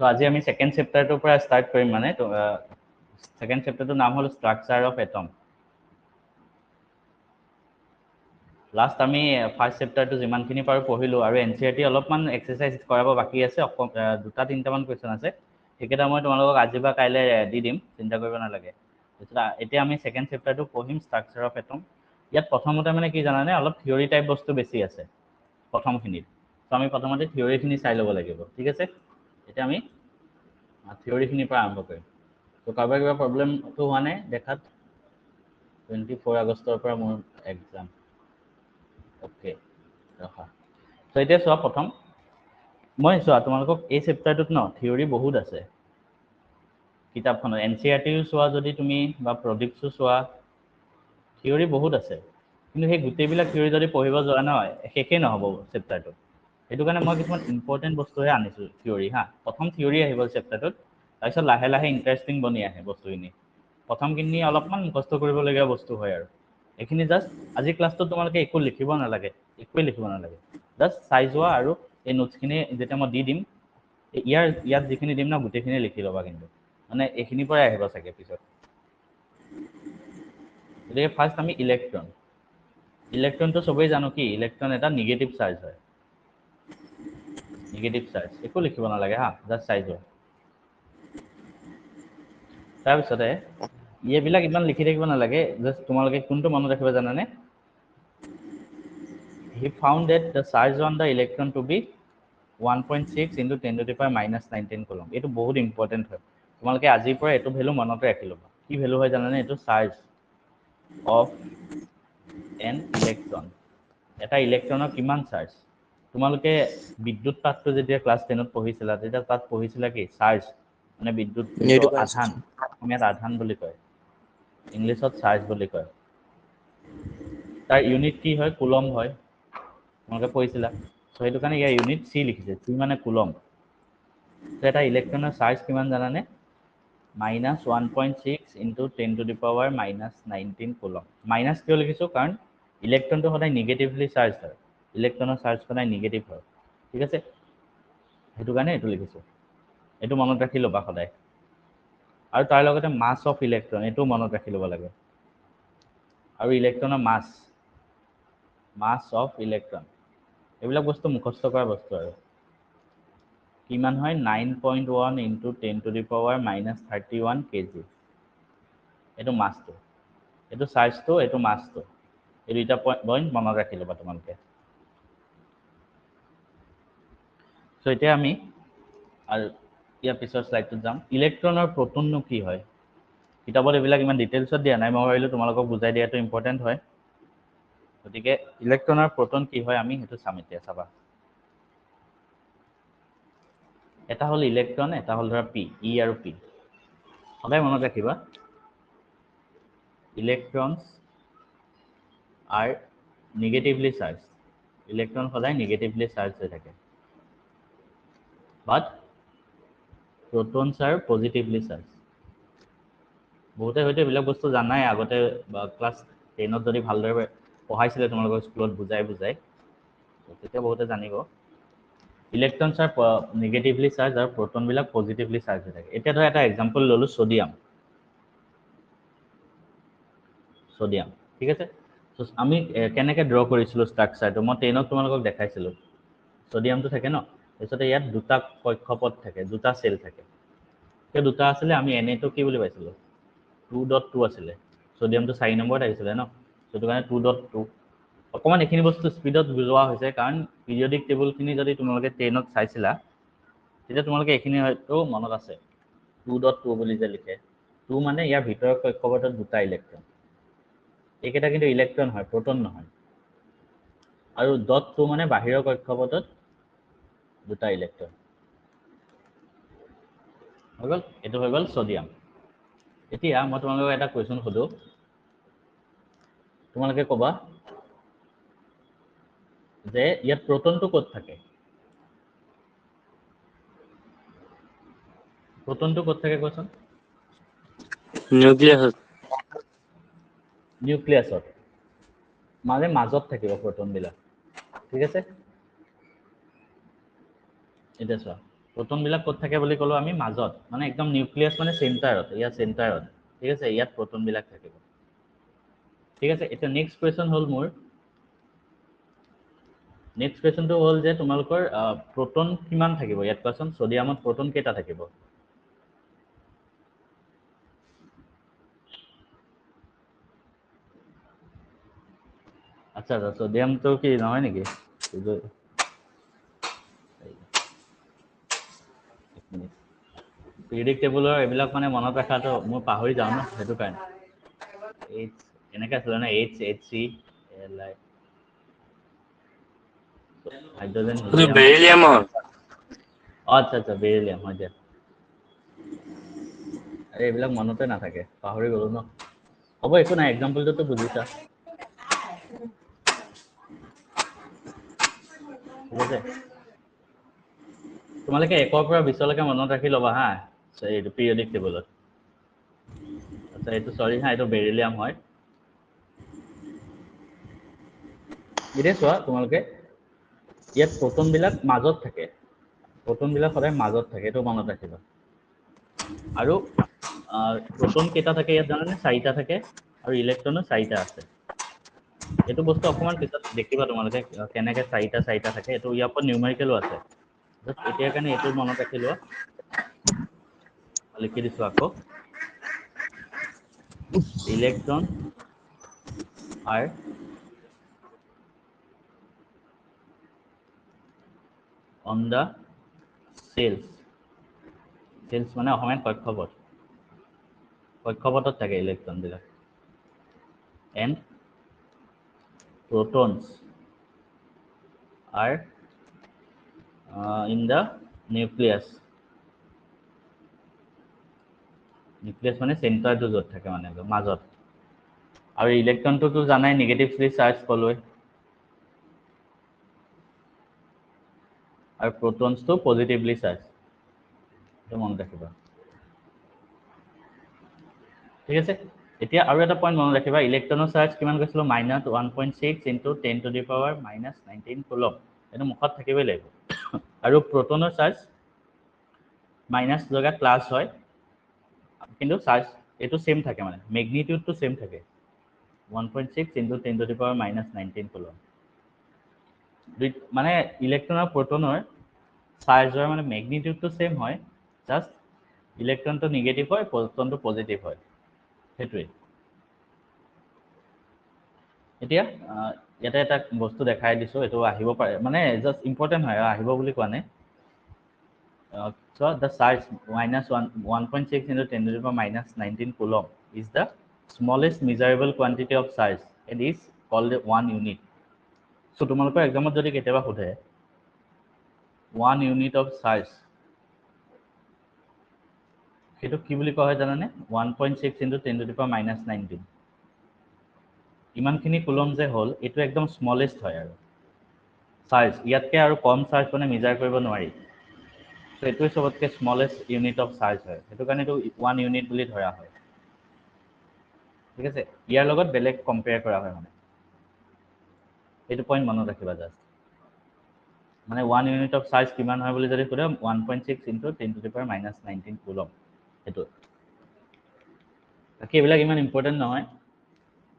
তো আজি আমি ছেকেণ্ড চেপ্টাৰটোৰ পৰা ষ্টাৰ্ট কৰিম মানে। ছেকেণ্ড চেপ্টাৰটোৰ নাম হ'ল ষ্ট্ৰাকচাৰ অফ এটম লাষ্ট আমি ফাৰ্ষ্ট চেপ্টাৰটো যিমানখিনি পাৰোঁ পঢ়িলোঁ আৰু এন চি আৰ টি অলপমান এক্সাৰচাইজ কৰাব বাকী আছে অসম দুটা তিনিটামান কুৱেশ্যন আছে। সেইকেইটা মই তোমালোকক আজি বা কাইলৈ দি দিম চিন্তা কৰিব নালাগে। তাৰপিছত এতিয়া আমি ছেকেণ্ড চেপ্টাৰটো পঢ়িম ষ্ট্ৰাকচাৰ অফ এটম ইয়াত প্ৰথমতে মানে কি জানানে অলপ থিয়ৰী টাইপ বস্তু বেছি আছে প্ৰথমখিনিত। ত' আমি প্ৰথমতে থিয়ৰীখিনি চাই ল'ব লাগিব ঠিক আছে? এতিয়া আমি থিয়ৰীখিনিৰ পৰা আৰম্ভ কৰিম। ত' কাৰোবাৰ কিবা প্ৰব্লেমটো হোৱা নাই দেখাত? টুৱেণ্টি ফ'ৰ আগষ্টৰ পৰা মোৰ এক্সাম অ'কে ৰখা। ত' এতিয়া চোৱা প্ৰথম। মই চোৱা তোমালোকক এই চেপ্টাৰটোত ন থিয়ৰী বহুত আছে। কিতাপখনত এন চি আৰ টিও চোৱা যদি তুমি বা প্ৰডিক্সো চোৱা থিয়ৰী বহুত আছে। কিন্তু সেই গোটেইবিলাক থিয়ৰী যদি পঢ়িব যোৱা নহয় শেষেই নহ'ব চেপ্টাৰটো সেইটো কাৰণে মই কিছুমান ইম্পৰ্টেণ্ট বস্তুহে আনিছোঁ থিয়ৰী হা। প্ৰথম থিয়ৰী আহিব চেপ্টাৰটোত তাৰপিছত লাহে লাহে ইণ্টাৰেষ্টিং বনি আহে বস্তুখিনি। প্ৰথমখিনি অলপমান মুখস্থ কৰিবলগীয়া বস্তু হয় আৰু। এইখিনি জাষ্ট আজি ক্লাছটোত তোমালোকে একো লিখিব নালাগে একোৱেই লিখিব নালাগে। জাষ্ট চাই যোৱা আৰু এই নোটছখিনি যেতিয়া মই দি দিম ইয়াৰ ইয়াত যিখিনি দিম ন গোটেইখিনি লিখি ল'বা কিন্তু। মানে এইখিনিৰ পৰাই আহিব চাগে পিছত। গতিকে ফাৰ্ষ্ট আমি ইলেক্ট্ৰন ইলেক্ট্ৰনটো চবেই জানো কি ইলেক্ট্ৰন এটা নিগেটিভ চাৰ্জ হয়। নিগেটিভ চাৰ্জ একো লিখিব নালাগে হা জাষ্ট চাই যোৱা তাৰপিছতে এইবিলাক ইমান লিখি থাকিব নালাগে জাষ্ট তোমালোকে কোনটো মনত ৰাখিব জানানে? He found that the charge on the electron to be one point six into ten to power minus nineteen coulomb এইটো বহুত ইম্পৰ্টেণ্ট হয়। তোমালোকে আজিৰ পৰা এইটো ভেলু মনতে ৰাখি ল'বা। কি ভেলু হয় জানানে? এইটো চাৰ্জ অফ এন ইলেক্ট্ৰন এটা ইলেক্ট্ৰনৰ কিমান চাৰ্জ তোমালোকে বিদ্যুৎ পাঠটো যেতিয়া ক্লাছ টেনত পঢ়িছিলা তেতিয়া তাত পঢ়িছিলা কি? চাৰ্জ মানে বিদ্যুৎ আধান অসমীয়াত আধান বুলি কয়। ইংলিছত চাৰ্জ বুলি কয়। তাৰ ইউনিট কি হয়? কুলম হয়। তোমালোকে পঢ়িছিলা। চ' সেইটো কাৰণে ইয়াৰ ইউনিট চি লিখিছে। চি মানে কুলম চ' এটা ইলেক্ট্ৰনৰ চাৰ্জ কিমান জানানে? Minus one point six into ten to the power minus nineteen coulomb minus কিয় লিখিছোঁ? কাৰণ ইলেক্ট্ৰনটো সদায় নিগেটিভলি চাৰ্জ হয়। ইলেক্ট্ৰনৰ চাৰ্জ সদায় নিগেটিভ হয়। ঠিক আছে? সেইটো কাৰণে এইটো লিখিছোঁ। এইটো মনত ৰাখি ল'বা সদায়। আৰু তাৰ লগতে মাছ অফ ইলেক্ট্ৰন এইটোও মনত ৰাখি ল'ব লাগে। আৰু ইলেক্ট্ৰনৰ মাছ মাছ অফ ইলেক্ট্ৰন এইবিলাক বস্তু মুখস্থ কৰা বস্তু আৰু। কিমান হয়? Nine point one into ten to the power minus thirty one K G এইটো মাছটো এইটো চাৰ্জটো এইটো মাছটো এই দুইটা পইণ্ট মনত ৰাখি ল'বা তোমালোকে। চ' এতিয়া আমি আৰু ইয়াৰ পিছৰ শ্লাইডটোত যাম। ইলেক্ট্ৰনৰ প্ৰটননো কি হয়? কিতাপত এইবিলাক ইমান ডিটেইলছত দিয়া নাই মই ভাবিলোঁ তোমালোকক বুজাই দিয়াটো ইম্পৰ্টেণ্ট হয়। গতিকে ইলেক্ট্ৰনৰ প্ৰটন কি হয় আমি সেইটো চাম এতিয়া চাবা। এটা হ'ল ইলেক্ট্ৰন এটা হ'ল ধৰা পি ই আৰু পি। সদায় মনত ৰাখিবা electrons are negatively charged electron সদায় নিগেটিভলি চাৰ্জ হৈ থাকে। But protons are positively charged বহুতে হয়তো এইবিলাক বস্তু জানাই আগতে বা ক্লাছ টেনত যদি ভালদৰে পঢ়াইছিলে তোমালোকৰ স্কুলত বুজাই বুজাই তেতিয়া বহুতে জানিব। ইলেক্ট্ৰনছ আৰ নিগেটিভলি চাৰ্জ আৰু প্ৰটনবিলাক পজিটিভলি চাৰ্জ হৈ থাকে। এতিয়া ধৰা এটা এক্সাম্পল ল'লোঁ ছ'ডিয়াম ছ'ডিয়াম ঠিক আছে? আমি কেনেকৈ ড্ৰ কৰিছিলোঁ ষ্ট্ৰাকচাৰটো মই টেনত তোমালোকক দেখাইছিলোঁ। ছ'ডিয়ামটো থাকে ন? তাৰপিছতে ইয়াত দুটা কক্ষপথ থাকে দুটা চেল থাকে। সেই দুটা আছিলে আমি এনেটো কি বুলি পাইছিলোঁ? টু ডট টু আছিলে। ছ'ডিয়ামটো চাৰি নম্বৰত আহিছিলে ন? সেইটো কাৰণে টু ডট টু অকণমান এইখিনি বস্তু স্পীডত বুজোৱা হৈছে কাৰণ পিৰিয়ডিক টেবুলখিনি যদি তোমালোকে টেনত চাইছিলা তেতিয়া তোমালোকে এইখিনি হয়তো মনত আছে। টু ডট টু বুলি যে লিখে টু মানে ইয়াৰ ভিতৰৰ কক্ষপথত দুটা ইলেক্ট্ৰন এইকেইটা কিন্তু ইলেক্ট্ৰন হয় প্ৰটন নহয়। আৰু ডট টু মানে বাহিৰৰ কক্ষপথত দুটা ইলেক্ট্ৰন হৈ গ'ল? এইটো হৈ গ'ল ছ'ডিয়াম এতিয়া মই তোমালোকক এটা কুৱেশ্যন সোধোঁ। তোমালোকে ক'বা যে ইয়াত প্ৰটনটো ক'ত থাকে? প্ৰটনটো ক'ত থাকে কোৱাচোন? নিউক্লিয়াছত নিউক্লিয়াছত মানে মাজত থাকিব প্ৰটনবিলাক ঠিক আছে? এতিয়া চোৱা প্ৰটনবিলাক ক'ত থাকে বুলি ক'লোঁ আমি মাজত মানে একদম নিউক্লিয়াছ মানে চেণ্টাৰত ইয়াত চেণ্টাৰত ঠিক আছে ইয়াত প্ৰটনবিলাক থাকিব। ঠিক আছে এতিয়া নেক্সট কুৱেশ্যন হ'ল মোৰ। নেক্সট কুৱেশ্যনটো হ'ল যে তোমালোকৰ প্ৰটন কিমান থাকিব? ইয়াত কোৱাচোন ছডিয়ামত প্ৰটন কেইটা থাকিব? আচ্ছা আচ্ছা ছডিয়ামটো কি নহয় নেকি? পিৰিয়ডিক টেবুলৰ এইবিলাক মানে মনত ৰখাটো মই পাহৰি যাওঁ ন সেইটো কাৰণে। এইচ এনেকৈ আছিলে ন H H C I hydrogen beryllium আচ্ছা আচ্ছা বেৰিলিয়াম হয় দিয়া। আৰে এইবিলাক মনতে নাথাকে পাহৰি গ'লো ন। হ'ব একো নাই এক্সাম্পলটোতো বুজিছা। ঠিক আছে। তোমালোকে একৰ পৰা বিছলৈকে মনত ৰাখি ল'বা হা এইটো পিৰিয়ডিক টেবুলত আচ্ছা এইটো চৰি হা এইটো বেৰিলিয়াম হয়। এতিয়া চোৱা তোমালোকে? ইয়াত প্ৰটনবিলাক মাজত থাকে। প্ৰটনবিলাক সদায় মাজত থাকে এইটো মনত ৰাখিবা। আৰু প্ৰটন কেইটা থাকে ইয়াত জানানে? চাৰিটা থাকে। আৰু ইলেক্ট্ৰনো চাৰিটা আছে। এইটো বস্তু অকণমান পিছত দেখিবা তোমালোকে কেনেকৈ চাৰিটা চাৰিটা থাকে। এইটো ইয়াৰ পৰা নিউমাৰিকেলো আছে। এতিয়াৰ কাৰণে এইটো মনত ৰাখি লোৱা লিখি দিছোঁ আকৌ? Electron are on the shells shells মানে অসমীয়াত কক্ষপথ। কক্ষপথত থাকে ইলেক্ট্ৰনবিলাক and protons are uh, in the nucleus. Nucleus মানে চেণ্টাৰটো য'ত থাকে মানে মাজত। আৰু ইলেক্ট্ৰনটোতো জানাই নিগেটিভলি চাৰ্জ ক'লোৱে আৰু প্ৰটনছটো পজিটিভলি চাৰ্জ সেইটো মনত ৰাখিবা। ঠিক আছে? এতিয়া আৰু এটা পইণ্ট মনত ৰাখিবা। ইলেক্ট্ৰনৰ চাৰ্জ কিমান কৈছিলোঁ minus one point six into ten to the power minus nineteen coulomb এইটো মুখত থাকিবই লাগিব। আৰু প্ৰটনৰ চাৰ্জ মাইনাছ জেগাত প্লাছ হয় কিন্তু চাৰ্জ এইটো ছেম থাকে মানে মেগনিটিউডটো ছেম থাকে। One point six into ten to the power minus nineteen coulomb দুই মানে ইলেক্ট্ৰন আৰু প্ৰটনৰ চাৰ্জৰ মানে মেগনিটিউডটো ছেম হয় জাষ্ট ইলেক্ট্ৰনটো নিগেটিভ হয় প্ৰটনটো পজিটিভ হয়। সেইটোৱে এতিয়া ইয়াতে এটা বস্তু দেখাই দিছোঁ এইটো আহিব পাৰে। মানে জাষ্ট ইম্পৰ্টেণ্ট হয় আহিব বুলি কোৱা নাই। So' the charge minus one one point six into ten to power minus nineteen coulomb is the smallest measurable quantity of charge and is called one unit so' তোমালোকৰ এক্সামত যদি কেতিয়াবা সোধে ওৱান ইউনিট অফ চাৰ্জ সেইটো কি বুলি কোৱা হয় জানানে? One point six into ten to the power minus nineteen ইমানখিনি কুলম যে হ'ল এইটো একদম স্মলেষ্ট হয় আৰু। চাৰ্জ ইয়াতকৈ আৰু কম চাৰ্জ মানে মেজাৰ কৰিব নোৱাৰি। চ' এইটোৱে চবতকৈ স্মলেষ্ট ইউনিট অফ চাৰ্জ হয়। সেইটো কাৰণে এইটো ওৱান ইউনিট বুলি ধৰা হয়। ঠিক আছে? ইয়াৰ লগত বেলেগ কম্পেয়াৰ কৰা হয় মানে। এইটো পইণ্ট মনত ৰাখিবা জাষ্ট মানে ওৱান ইউনিট অফ চাৰ্জ কিমান হয় বুলি যদি সোধে one point six into ten to the power minus nineteen coulomb. সেইটো বাকী এইবিলাক ইমান ইম্পৰ্টেণ্ট নহয়।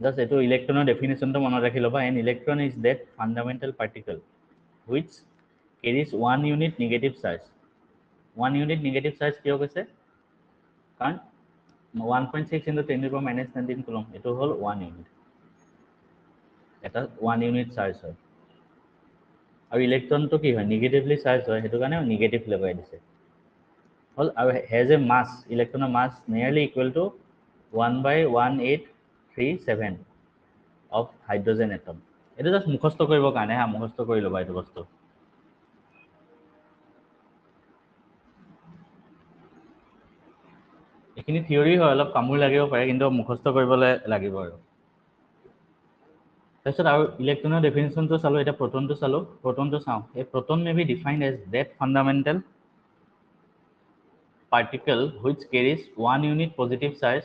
জাষ্ট এইটো ইলেক্ট্ৰনৰ ডেফিনেশ্যনটো মনত ৰাখি ল'বা and electron is that fundamental particle which carries one unit negative charge one unit negative charge কিয় কৈছে কাৰণ one point six into ten to minus nineteen coulomb এইটো হ'ল ওৱান ইউনিট এটা ওৱান ইউনিট চাৰ্জ হয়। আৰু ইলেক্ট্ৰনটো কি হয়? নিগেটিভলি চাৰ্জ হয়। সেইটো কাৰণে নিগেটিভ লগাই দিছে। হ'ল আৰু has a mass ইলেক্ট্ৰনৰ mass nearly equal to one by one eight three seven of hydrogen atom এইটো জাষ্ট মুখস্থ কৰিবৰ কাৰণে হা মুখস্থ কৰি ল'বা এইটো বস্তু। এইখিনি থিয়ৰী হয় অলপ কামোৰ লাগিব পাৰে কিন্তু মুখস্থ কৰিবলৈ লাগিব আৰু। তাৰপিছত আৰু ইলেক্ট্ৰনৰ ডেফিনেশ্যনটো চালোঁ এতিয়া প্ৰটনটো চালোঁ প্ৰটনটো চাওঁ। এই proton may be defined as that fundamental particle which carries one unit positive charge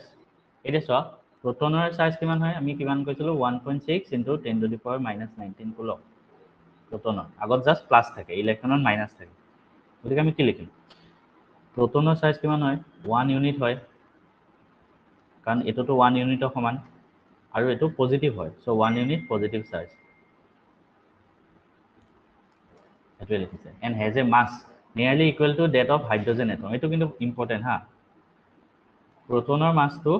এতিয়া চোৱা প্ৰটনৰ চাৰ্জ কিমান হয়? আমি কিমান কৈছিলোঁ? One point six into ten to the power minus nineteen coulomb প্ৰটনৰ আগত জাষ্ট প্লাছ থাকে ইলেক্ট্ৰনত মাইনাছ থাকে। গতিকে আমি কি লিখিম? প্ৰটনৰ চাইজ কিমান হয়? ওৱান ইউনিট হয়। কাৰণ এইটোতো ওৱান ইউনিটৰ সমান। আৰু এইটো পজিটিভ হয়। So' one unit positive charge সেইটোৱে লিখিছে। And has a mass nearly equal to that of hydrogen atom এইটো কিন্তু ইম্পৰ্টেণ্ট হা। প্ৰটনৰ মাছটো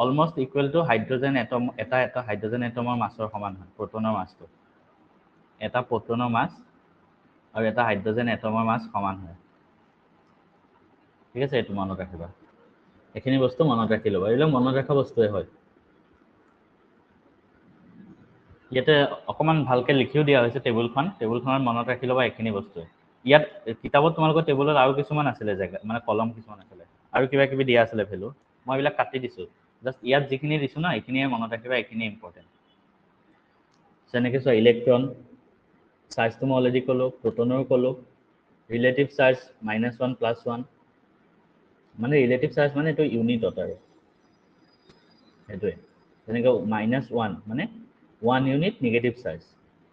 almost equal to hydrogen atom এটা এটা হাইড্ৰজেন এটমৰ মাছৰ সমান হয় প্ৰটনৰ মাছটো। এটা প্ৰটনৰ মাছ আৰু এটা হাইড্ৰজেন এটমৰ মাছ সমান হয়। ঠিক আছে এইটো মনত ৰাখিবা। এইখিনি বস্তু মনত ৰাখি ল'বা। এইবিলাক মনত ৰখা বস্তুৱে হয়। ইয়াতে অকণমান ভালকৈ লিখিও দিয়া হৈছে টেবুলখন। টেবুলখনত মনত ৰাখি ল'বা এইখিনি বস্তুৱে। ইয়াত কিতাপত তোমালোকৰ টেবুলত আৰু কিছুমান আছিলে জেগা মানে কলম কিছুমান আছিলে। আৰু কিবা কিবি দিয়া আছিলে ভেলু। মই এইবিলাক কাটি দিছোঁ। জাষ্ট ইয়াত যিখিনি দিছোঁ ন এইখিনিয়ে মনত ৰাখিবা এইখিনি ইম্পৰ্টেণ্ট যেনেকৈ চোৱা ইলেক্ট্ৰন চাৰ্জটো মই অলৰেডি ক'লোঁ প্ৰটনৰ ক'লোঁ relative charge minus one plus one মানে ৰিলেটিভ চাৰ্জ মানে এইটো ইউনিটত আৰু। সেইটোৱে। যেনেকৈ মাইনাছ ওৱান মানে one unit negative charge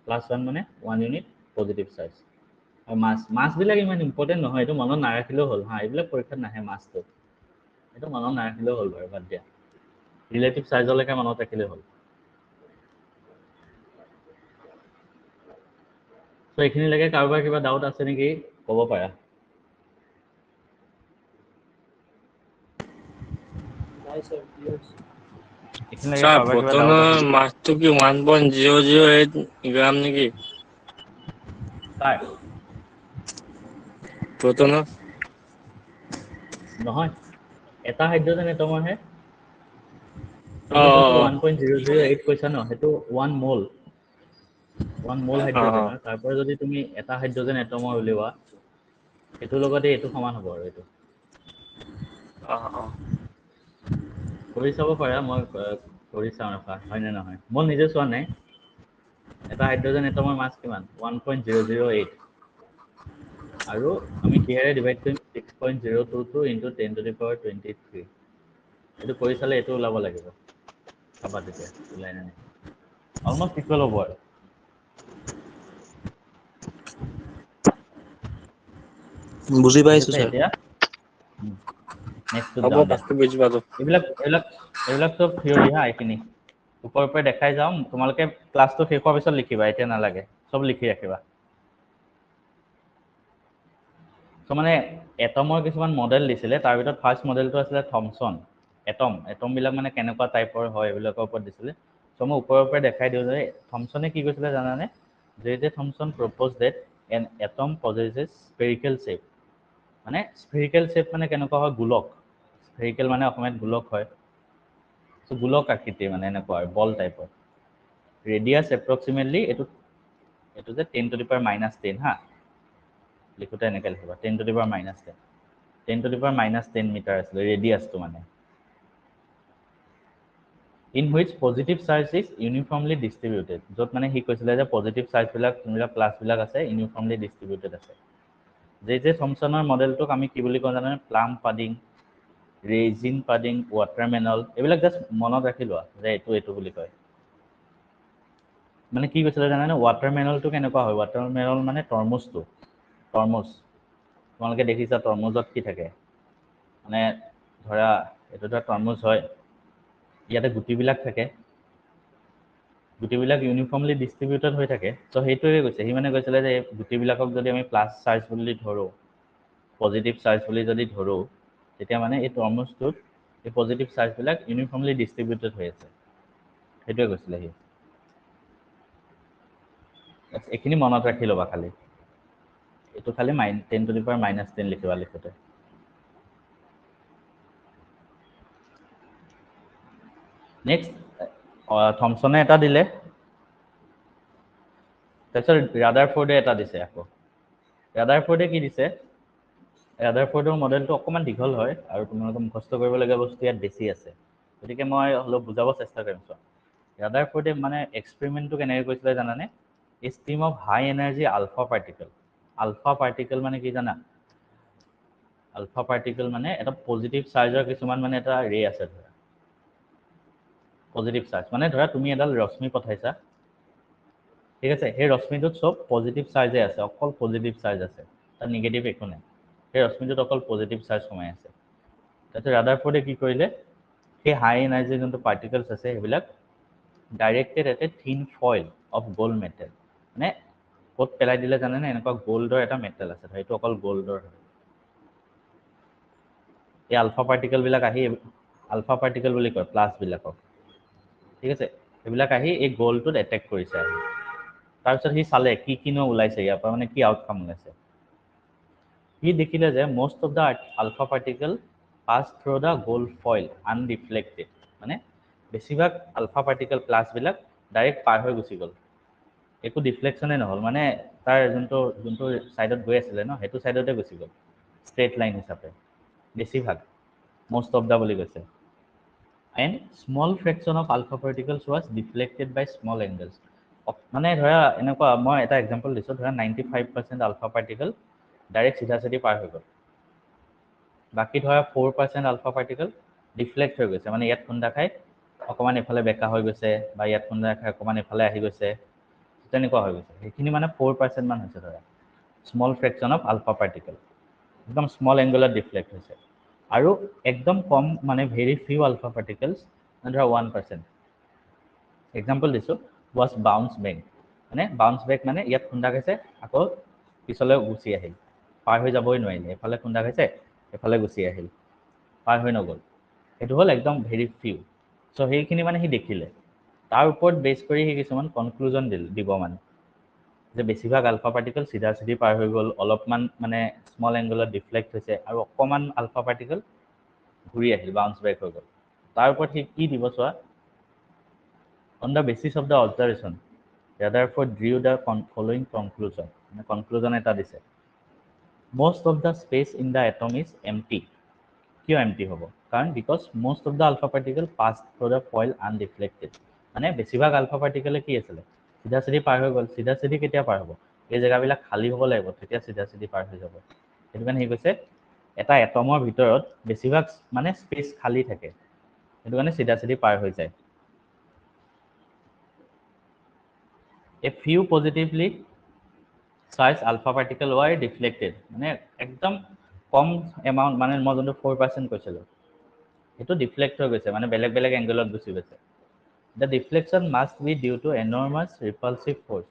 plus one মানে ওৱান ইউনিট পজিটিভ চাৰ্জ আৰু মাছ মাছবিলাক ইমান ইম্পৰ্টেণ্ট নহয় এইটো মনত নাৰাখিলেও হ'ল হা এইবিলাক পৰীক্ষাত নাহে মাছটো এইটো মনত নাৰাখিলেও হ'ল বাৰু বাদ দিয়া। ৰিলেটিভ চাৰ্জলৈকে মনত ৰাখিলেই হ'ল। চ' এইখিনিলৈকে কাৰোবাৰ কিবা ডাউট আছে নেকি? ক'ব পাৰা। এইখিনিলৈকে স্যাৰ কাৰোবাৰ কিবা doubt প্ৰথম আছে? নেকি? মাছটো কি one point zero' zero' eight gram নেকি? কাৰ প্ৰটনৰ নহয়। এটা হাইড্ৰজেন এটমৰহে অ তুমি যোনটো one point zero' zero' eight কৈছা ন? সেইটো ওৱান মল ওৱান মল অ অ হাইড্ৰজেন তাৰ পৰা যদি তুমি এটা হাইড্ৰজেন এটমৰ উলিওৱা সেইটোৰ লগতে এইটো সমান হ'ব আৰু এইটো। অ অ কৰি চাব পাৰা মই আহ, কৰি চাওঁ ৰখা হয়নে নহয়? মই নিজে চোৱা নাই। এটা হাইড্ৰজেন এটমৰ মাছ কিমান? One point zero' zero' eight আৰু আমি কিহেৰে ডিভাইড কৰিম six point zero' two two into ten to the power twenty three এইটো কৰি চালে এইটো ওলাব লাগিব। চাবা তেতিয়া ওলাই নে নাই অলমষ্ট ইকুৱেল হ'ব আৰু। বুজি পাইছো ছাৰ এইবিলাক এইবিলাক এইবিলাক চব থিয়ৰী হা এইখিনি। দেখাই যাওঁ। তোমালোকে ক্লাছটো শেষ হোৱাৰ পিছত লিখিবা এতিয়া নালাগে। চব লিখি ৰাখিবা। চ' মানে এটমৰ কিছুমান মডেল দিছিলে তাৰ ভিতৰত ফাৰ্ষ্ট মডেলটো আছিলে থমছন এটম এটমবিলাক মানে কেনেকুৱা টাইপৰ হয় এইবিলাকৰ ওপৰত দিছিলে। চ' মই ওপৰে ওপৰে দেখাই দিওঁ যে থমছনে কি কৈছিলে জানানে? J Thomson proposed that an atom possesses spherical shape মানে স্পেৰিকেল শ্বেপ মানে কেনেকুৱা হয়? গোলক। স্পেৰিকেল মানে অসমীয়াত গোলক হয়। চ' গোলক আকৃতিৰ মানে এনেকুৱা আৰু বল টাইপৰ ৰেডিয়াছ এপ্ৰক্সিমেটলি এইটো এইটো যে ten to the power minus ten হা। লিখোঁতে এনেকৈ লিখিবা। Ten to the power minus ten ten to the power minus ten metre আছিলে ৰেডিয়াছটো মানে। In which positive charge is uniformly distributed য'ত মানে সি কৈছিলে যে পজিটিভ চাৰ্জবিলাক যোনবিলাক প্লাছবিলাক আছে ইউনিফৰ্মলি ডিষ্ট্ৰিবিউটেড আছে। যে যে থমছনৰ মডেলটোক আমি কি বুলি কওঁ জানানে? প্লাম পাডিং ৰেজিন পাডিং ৱাটাৰমেনল এইবিলাক জাষ্ট মনত ৰাখি লোৱা যে এইটো এইটো বুলি কয়। মানে কি কৈছিলে জানানে? ৱাটাৰমেনলটো কেনেকুৱা হয়? ৱাটাৰমেনল মানে তৰমুজটো। তৰমুজ। তোমালোকে দেখিছা তৰমুজত কি থাকে? মানে ধৰা এইটো এটা তৰমুজ হয়। ইয়াতে গুটিবিলাক থাকে। গুটিবিলাক ইউনিফৰ্মলি ডিষ্ট্ৰিবিউটেড হৈ থাকে। চ' সেইটোৱে কৈছে। সি মানে কৈছিলে যে গুটিবিলাকক যদি আমি প্লাছ চাৰ্জ বুলি ধৰোঁ পজিটিভ চাৰ্জ বুলি যদি ধৰোঁ তেতিয়া মানে এই তৰমুজটোত এই পজিটিভ চাৰ্জবিলাক ইউনিফৰ্মলি ডিষ্ট্ৰিবিউটেড হৈ আছে। সেইটোৱে কৈছিলে সি। এইখিনি মনত ৰাখি ল'বা খালি। এইটো খালি minus ten to the power minus ten লিখিবা লিখোঁতে। নেক্সট থমছনে এটা দিলে। তাৰপিছত ৰাডাৰ ফৰ্ডে এটা দিছে আকৌ। ৰাডাৰ ফৰ্ডে কি দিছে? ৰাডাৰ ফৰ্ডৰ মডেলটো অকণমান দীঘল হয় আৰু তোমালোকে মুখস্থ কৰিবলগীয়া বস্তু ইয়াত বেছি আছে। গতিকে মই অলপ বুজাব চেষ্টা কৰিম চোৱা। ৰাডাৰ ফৰ্ডে মানে এক্সপেৰিমেণ্টটো কেনেকৈ কৰিছিলে জানানে? এই stream of high energy alpha particle alpha particle মানে কি জানা? আলফা পাৰ্টিকেল মানে এটা পজিটিভ চাৰ্জৰ কিছুমান মানে এটা ৰে আছে ধৰা। পজিটিভ চাৰ্জ মানে ধৰা তুমি এডাল ৰশ্মি পঠাইছা ঠিক আছে? সেই ৰশ্মিটোত চব পজিটিভ চাৰ্জে আছে অকল পজিটিভ চাৰ্জ আছে তাত নিগেটিভ একো নাই। সেই ৰশ্মিটোত অকল পজিটিভ চাৰ্জ সোমাই আছে। তাৰপিছত ৰাদাৰফৰ্ডে কি কৰিলে? সেই হাই এনাৰ্জি যোনটো পাৰ্টিকলছ আছে সেইবিলাক directed at thin foil of gold metal মানে ক'ত পেলাই দিলে জানেনে এনেকুৱা গ'ল্ডৰ এটা মেটেল আছে সেইটো অকল গ'ল্ডৰ হয়। এই আলফা পাৰ্টিকেলবিলাক আহি আলফা পাৰ্টিকেল বুলি কয় প্লাছবিলাকক ঠিক আছে? সেইবিলাক আহি এই গ'লটোত এটেক কৰিছে আহি। তাৰপিছত সি চালে কি কিনো ওলাইছে ইয়াৰ পৰা মানে কি আউটকাম ওলাইছে। সি দেখিলে যে most of the alpha particle pass through the gold foil unreflected মানে বেছিভাগ আলফা পাৰ্টিকেল প্লাছবিলাক ডাইৰেক্ট পাৰ হৈ গুচি গ'ল। একো ডিফ্লেকশ্যনেই নহ'ল। মানে তাৰ যোনটো যোনটো ছাইডত গৈ আছিলে ন সেইটো ছাইডতে গুচি গ'ল। ষ্ট্ৰেইট লাইন হিচাপে। বেছিভাগ। মষ্ট অফ দ্য বুলি কৈছে। And small fraction of alpha particles was deflected by small angles মানে ধৰা এনেকুৱা মই এটা এক্সাম্পল দিছোঁ ধৰা ninety five percent alpha particle direct চিধা চিধি পাৰ হৈ গ'ল। বাকী ধৰা four percent alpha particle deflect হৈ গৈছে। মানে ইয়াত খুন্দা খাই অকণমান এইফালে বেকা হৈ গৈছে বা ইয়াত খুন্দা খাই অকণমান এইফালে আহি গৈছে। তেনেকুৱা হৈ গৈছে। সেইখিনি মানে ফ'ৰ পাৰ্চেণ্টমান হৈছে ধৰা। Small fraction of alpha particle একদম স্মল এংগলত ডিফ্লেক্ট হৈছে। আৰু একদম কম মানে ভেৰি ফিউ আলফা পাৰ্টিকেলছ ধৰা ওৱান পাৰ্চেণ্ট এক্সাম্পল দিছোঁ ৱাজ বাউন্স বেক মানে বাউন্স বেক মানে ইয়াত খুন্দা খাইছে আকৌ পিছলৈ গুচি আহিল। পাৰ হৈ যাবই নোৱাৰিলে এফালে খুন্দা খাইছে এফালে গুচি আহিল। পাৰ হৈ নগ'ল। সেইটো হ'ল একদম ভেৰি ফিউ চ' সেইখিনি মানে সি দেখিলে। তাৰ ওপৰত বেছ কৰি সি কিছুমান কনক্লুজন দিল দিব মানে। যে বেছিভাগ আলফা পাৰ্টিকেল চিধা চিধি পাৰ হৈ গ'ল অলপমান মানে স্মল এংগলত ডিফ্লেক্ট হৈছে আৰু অকণমান আলফা পাৰ্টিকেল ঘূৰি আহিল বাউন্স বেক হৈ গ'ল। তাৰ ওপৰত সি কি দিব চোৱা? On the basis of the observation Rutherford drew the following conclusion মানে কনক্লুজন এটা দিছে। Most of the space in the atom is empty কিয় এমটি হ'ব? কাৰণ because most of the alpha particle pass through the foil unreflected মানে বেছিভাগ আলফা পাৰ্টিকেলে কি আছিলে? চিধা চিধি পাৰ হৈ গ'ল চিধা চিধি কেতিয়া পাৰ হ'ব? এই জেগাবিলাক খালী হ'ব লাগিব তেতিয়া চিধা চিধি পাৰ হৈ যাব। সেইটো কাৰণে সি কৈছে এটা এটমৰ ভিতৰত বেছিভাগ মানে স্পেচ খালী থাকে। সেইটো কাৰণে চিধা চিধি পাৰ হৈ যায়। A few positively charged alpha particle were deflected মানে একদম কম এমাউণ্ট মানে মই যোনটো ফ'ৰ পাৰ্চেণ্ট কৈছিলোঁ সেইটো ডিফ্লেক্ট হৈ গৈছে। মানে বেলেগ বেলেগ এংগলত গুচি গৈছে। Enormous repulsive force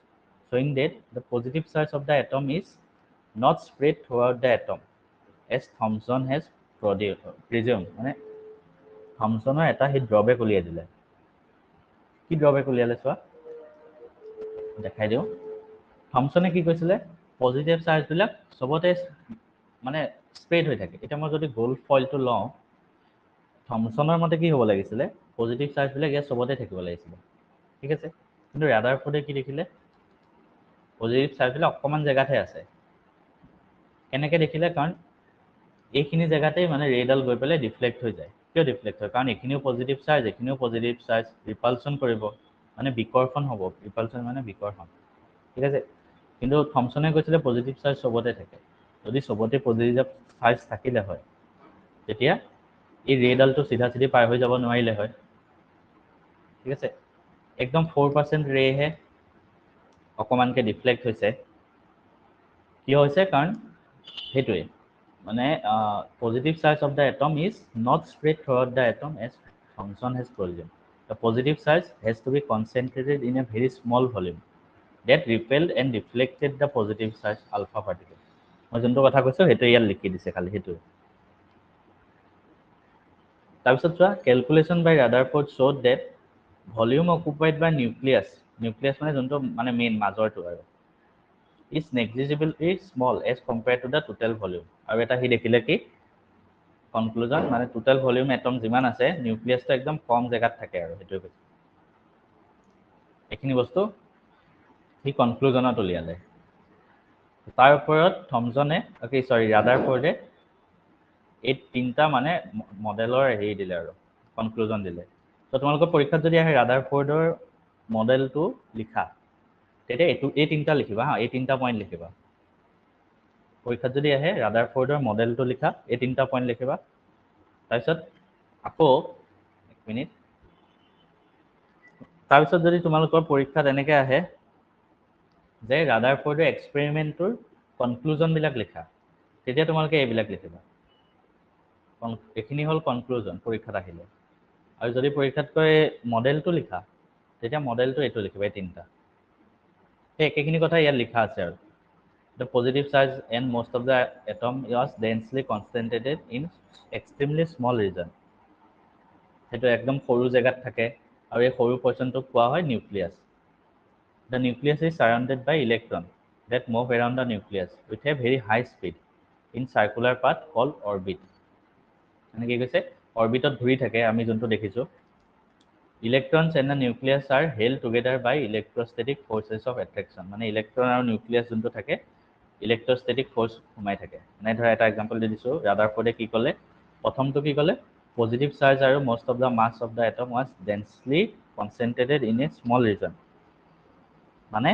শ্বয়িং that the positive charge of the atom is not spread throughout the atom as Thomson has প্ৰডিউ presume মানে থমছনৰ এটা সি ড্ৰবেক উলিয়াই দিলে। কি ড্ৰবেক উলিয়ালে চোৱা? দেখাই দিওঁ। থমছনে কি কৈছিলে? পজিটিভ চাৰ্জবিলাক চবতে মানে স্প্ৰেড হৈ থাকে। এতিয়া মই যদি গ'ল্ড ফইলটো লওঁ থমছনৰ মতে কি হ'ব লাগিছিলে? পজিটিভ চাৰ্জবিলাক ইয়াত চবতে থাকিব লাগিছিলে। ঠিক আছে? কিন্তু ৰাডাৰ ফোৰ্ডে কি দেখিলে? পজিটিভ চাৰ্জবিলাক অকণমান জেগাতহে আছে। কেনেকৈ দেখিলে? কাৰণ এইখিনি জেগাতেই মানে ৰেডাল গৈ পেলাই ডিফ্লেক্ট হৈ যায়। কিয় ডিফ্লেক্ট হয়? কাৰণ এইখিনিও পজিটিভ চাৰ্জ এইখিনিও পজিটিভ চাৰ্জ ৰিপালচন কৰিব। মানে বিকৰ্ষণ হ'ব। ৰিপালচন মানে বিকৰ্ষণ। ঠিক আছে? কিন্তু থমছনে কৈছিলে পজিটিভ চাৰ্জ চবতে থাকে। যদি চবতে পজিটিভ চাৰ্জ থাকিলে হয় তেতিয়া এই ৰেডালটো চিধা চিধি পাৰ হৈ যাব নোৱাৰিলে হয়। ঠিক আছে? একদম ফ'ৰ পাৰ্চেণ্ট ৰেহে অকণমানকৈ ডিফ্লেক্ট হৈছে। কিয় হৈছে? কাৰণ সেইটোৱে। মানে positive charge of the atom is not spread throughout the atom as function has প্ৰয়োজন the positive charge has to be concentrated in a very small volume that repelled and reflected the positive charge alpha particle মই যোনটো কথা কৈছোঁ সেইটো ইয়াত লিখি দিছে খালি সেইটোৱে। তাৰপিছত চোৱা calculation by Rutherford showed that volume occupied by nucleus nucleus মানে যোনটো মানে মেইন মাজৰটো আৰু is negligibly small as compare to the total volume আৰু এটা সি দেখিলে কি? কনক্লুজন মানে টোটেল ভলিউম এটম যিমান আছে নিউক্লিয়াছটো একদম কম জেগাত থাকে আৰু সেইটোৱে কৈছে। এইখিনি বস্তু সি কনক্লুজনত উলিয়ালে। তাৰ ওপৰত থমছনে কি চৰি ৰাডাৰ ফৰ্ডে এই তিনিটা মানে মডেলৰ হেৰি দিলে আৰু কনক্লুজন দিলে। ত' তোমালোকৰ পৰীক্ষাত যদি আহে ৰাডাৰ ফৰ্ডৰ মডেলটো লিখা তেতিয়া এইটো এই তিনিটা লিখিবা হা এই তিনিটা পইণ্ট লিখিবা। পৰীক্ষাত যদি আহে ৰাডাৰ ফৰ্ডৰ মডেলটো লিখা এই তিনিটা পইণ্ট লিখিবা। তাৰপিছত আকৌ এক মিনিট। তাৰপিছত যদি তোমালোকৰ পৰীক্ষাত এনেকৈ আহে যে ৰাডাৰ ফৰ্ডৰ এক্সপেৰিমেণ্টটোৰ কনক্লুজনবিলাক লিখা তেতিয়া তোমালোকে এইবিলাক লিখিবা। এইখিনি হ'ল কনক্লুজন পৰীক্ষাত আহিলে। আৰু যদি পৰীক্ষাত কয় মডেলটো লিখা তেতিয়া মডেলটো এইটো লিখিবা এই তিনিটা। সেই একেখিনি কথা ইয়াত লিখা আছে আৰু। The positive charge and most of the atom was densely concentrated in extremely small region. সেইটো একদম সৰু জেগাত থাকে আৰু এই সৰু পৰ্চনটোক কোৱা হয় nucleus the nucleus is surrounded by electron that move around the nucleus with a very high speed in circular path call orbit এনেকৈ কৈছে অৰ্বিটত ঘূৰি থাকে আমি যোনটো দেখিছোঁ। Electrons and the nucleus are held together by electrostatic forces of attraction মানে electron আৰু নিউক্লিয়াছ যোনটো থাকে ইলেক্ট্ৰষ্টেটিক ফ'ৰ্চ সোমাই থাকে। মানে ধৰা এটা এক্সাম্পল দি দিছোঁ ৰাদাৰফৰ্ডে কি ক'লে প্ৰথমটো কি ক'লে পজিটিভ চাৰ্জ আৰু most of the mass of the atom was densely concentrated in a small region মানে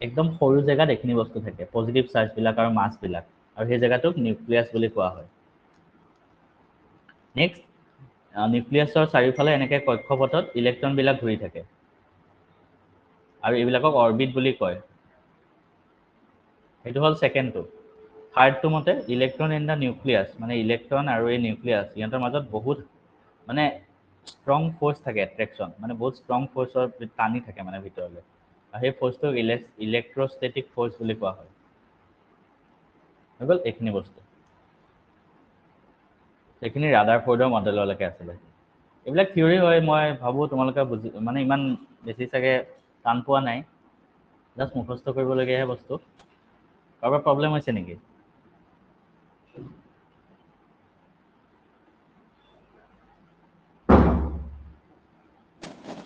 একদম সৰু জেগাত এইখিনি বস্তু থাকে পজিটিভ চাৰ্জবিলাক আৰু মাছবিলাক আৰু সেই জেগাটোক নিউক্লিয়াছ বুলি কোৱা হয়। নেক্সট নিউক্লিয়াছৰ চাৰিওফালে এনেকৈ কক্ষপথত ইলেক্ট্ৰনবিলাক ঘূৰি থাকে। আৰু এইবিলাকক অৰ্বিট বুলি কয়। সেইটো হ'ল ছেকেণ্ডটো থাৰ্ডটো মতে ইলেক্ট্ৰন ইন দ্য নিউক্লিয়াছ মানে ইলেক্ট্ৰন আৰু এই নিউক্লিয়াছ সিহঁতৰ মাজত বহুত মানে ষ্ট্ৰং ফ'ৰ্চ থাকে এট্ৰেকশ্যন মানে বহুত ষ্ট্ৰং ফ'ৰ্চৰ টানি থাকে মানে ভিতৰলৈ। আৰু সেই ফ'ৰ্চটোক ইলে ইলেক্ট্ৰষ্টেটিক ফ'ৰ্চ বুলি কোৱা হয়। হৈ গ'ল এইখিনি বস্তু। সেইখিনি ৰাডাৰ ফৰ্ডৰ মডেললৈকে আছিলে। এইবিলাক থিয়ৰী হয় মই ভাবোঁ তোমালোকে বুজি মানে ইমান বেছি চাগে টান পোৱা নাই। জাষ্ট মুখস্থ কৰিবলগীয়াহে বস্তু। কাৰোবাৰ প্ৰব্লেম হৈছে নেকি?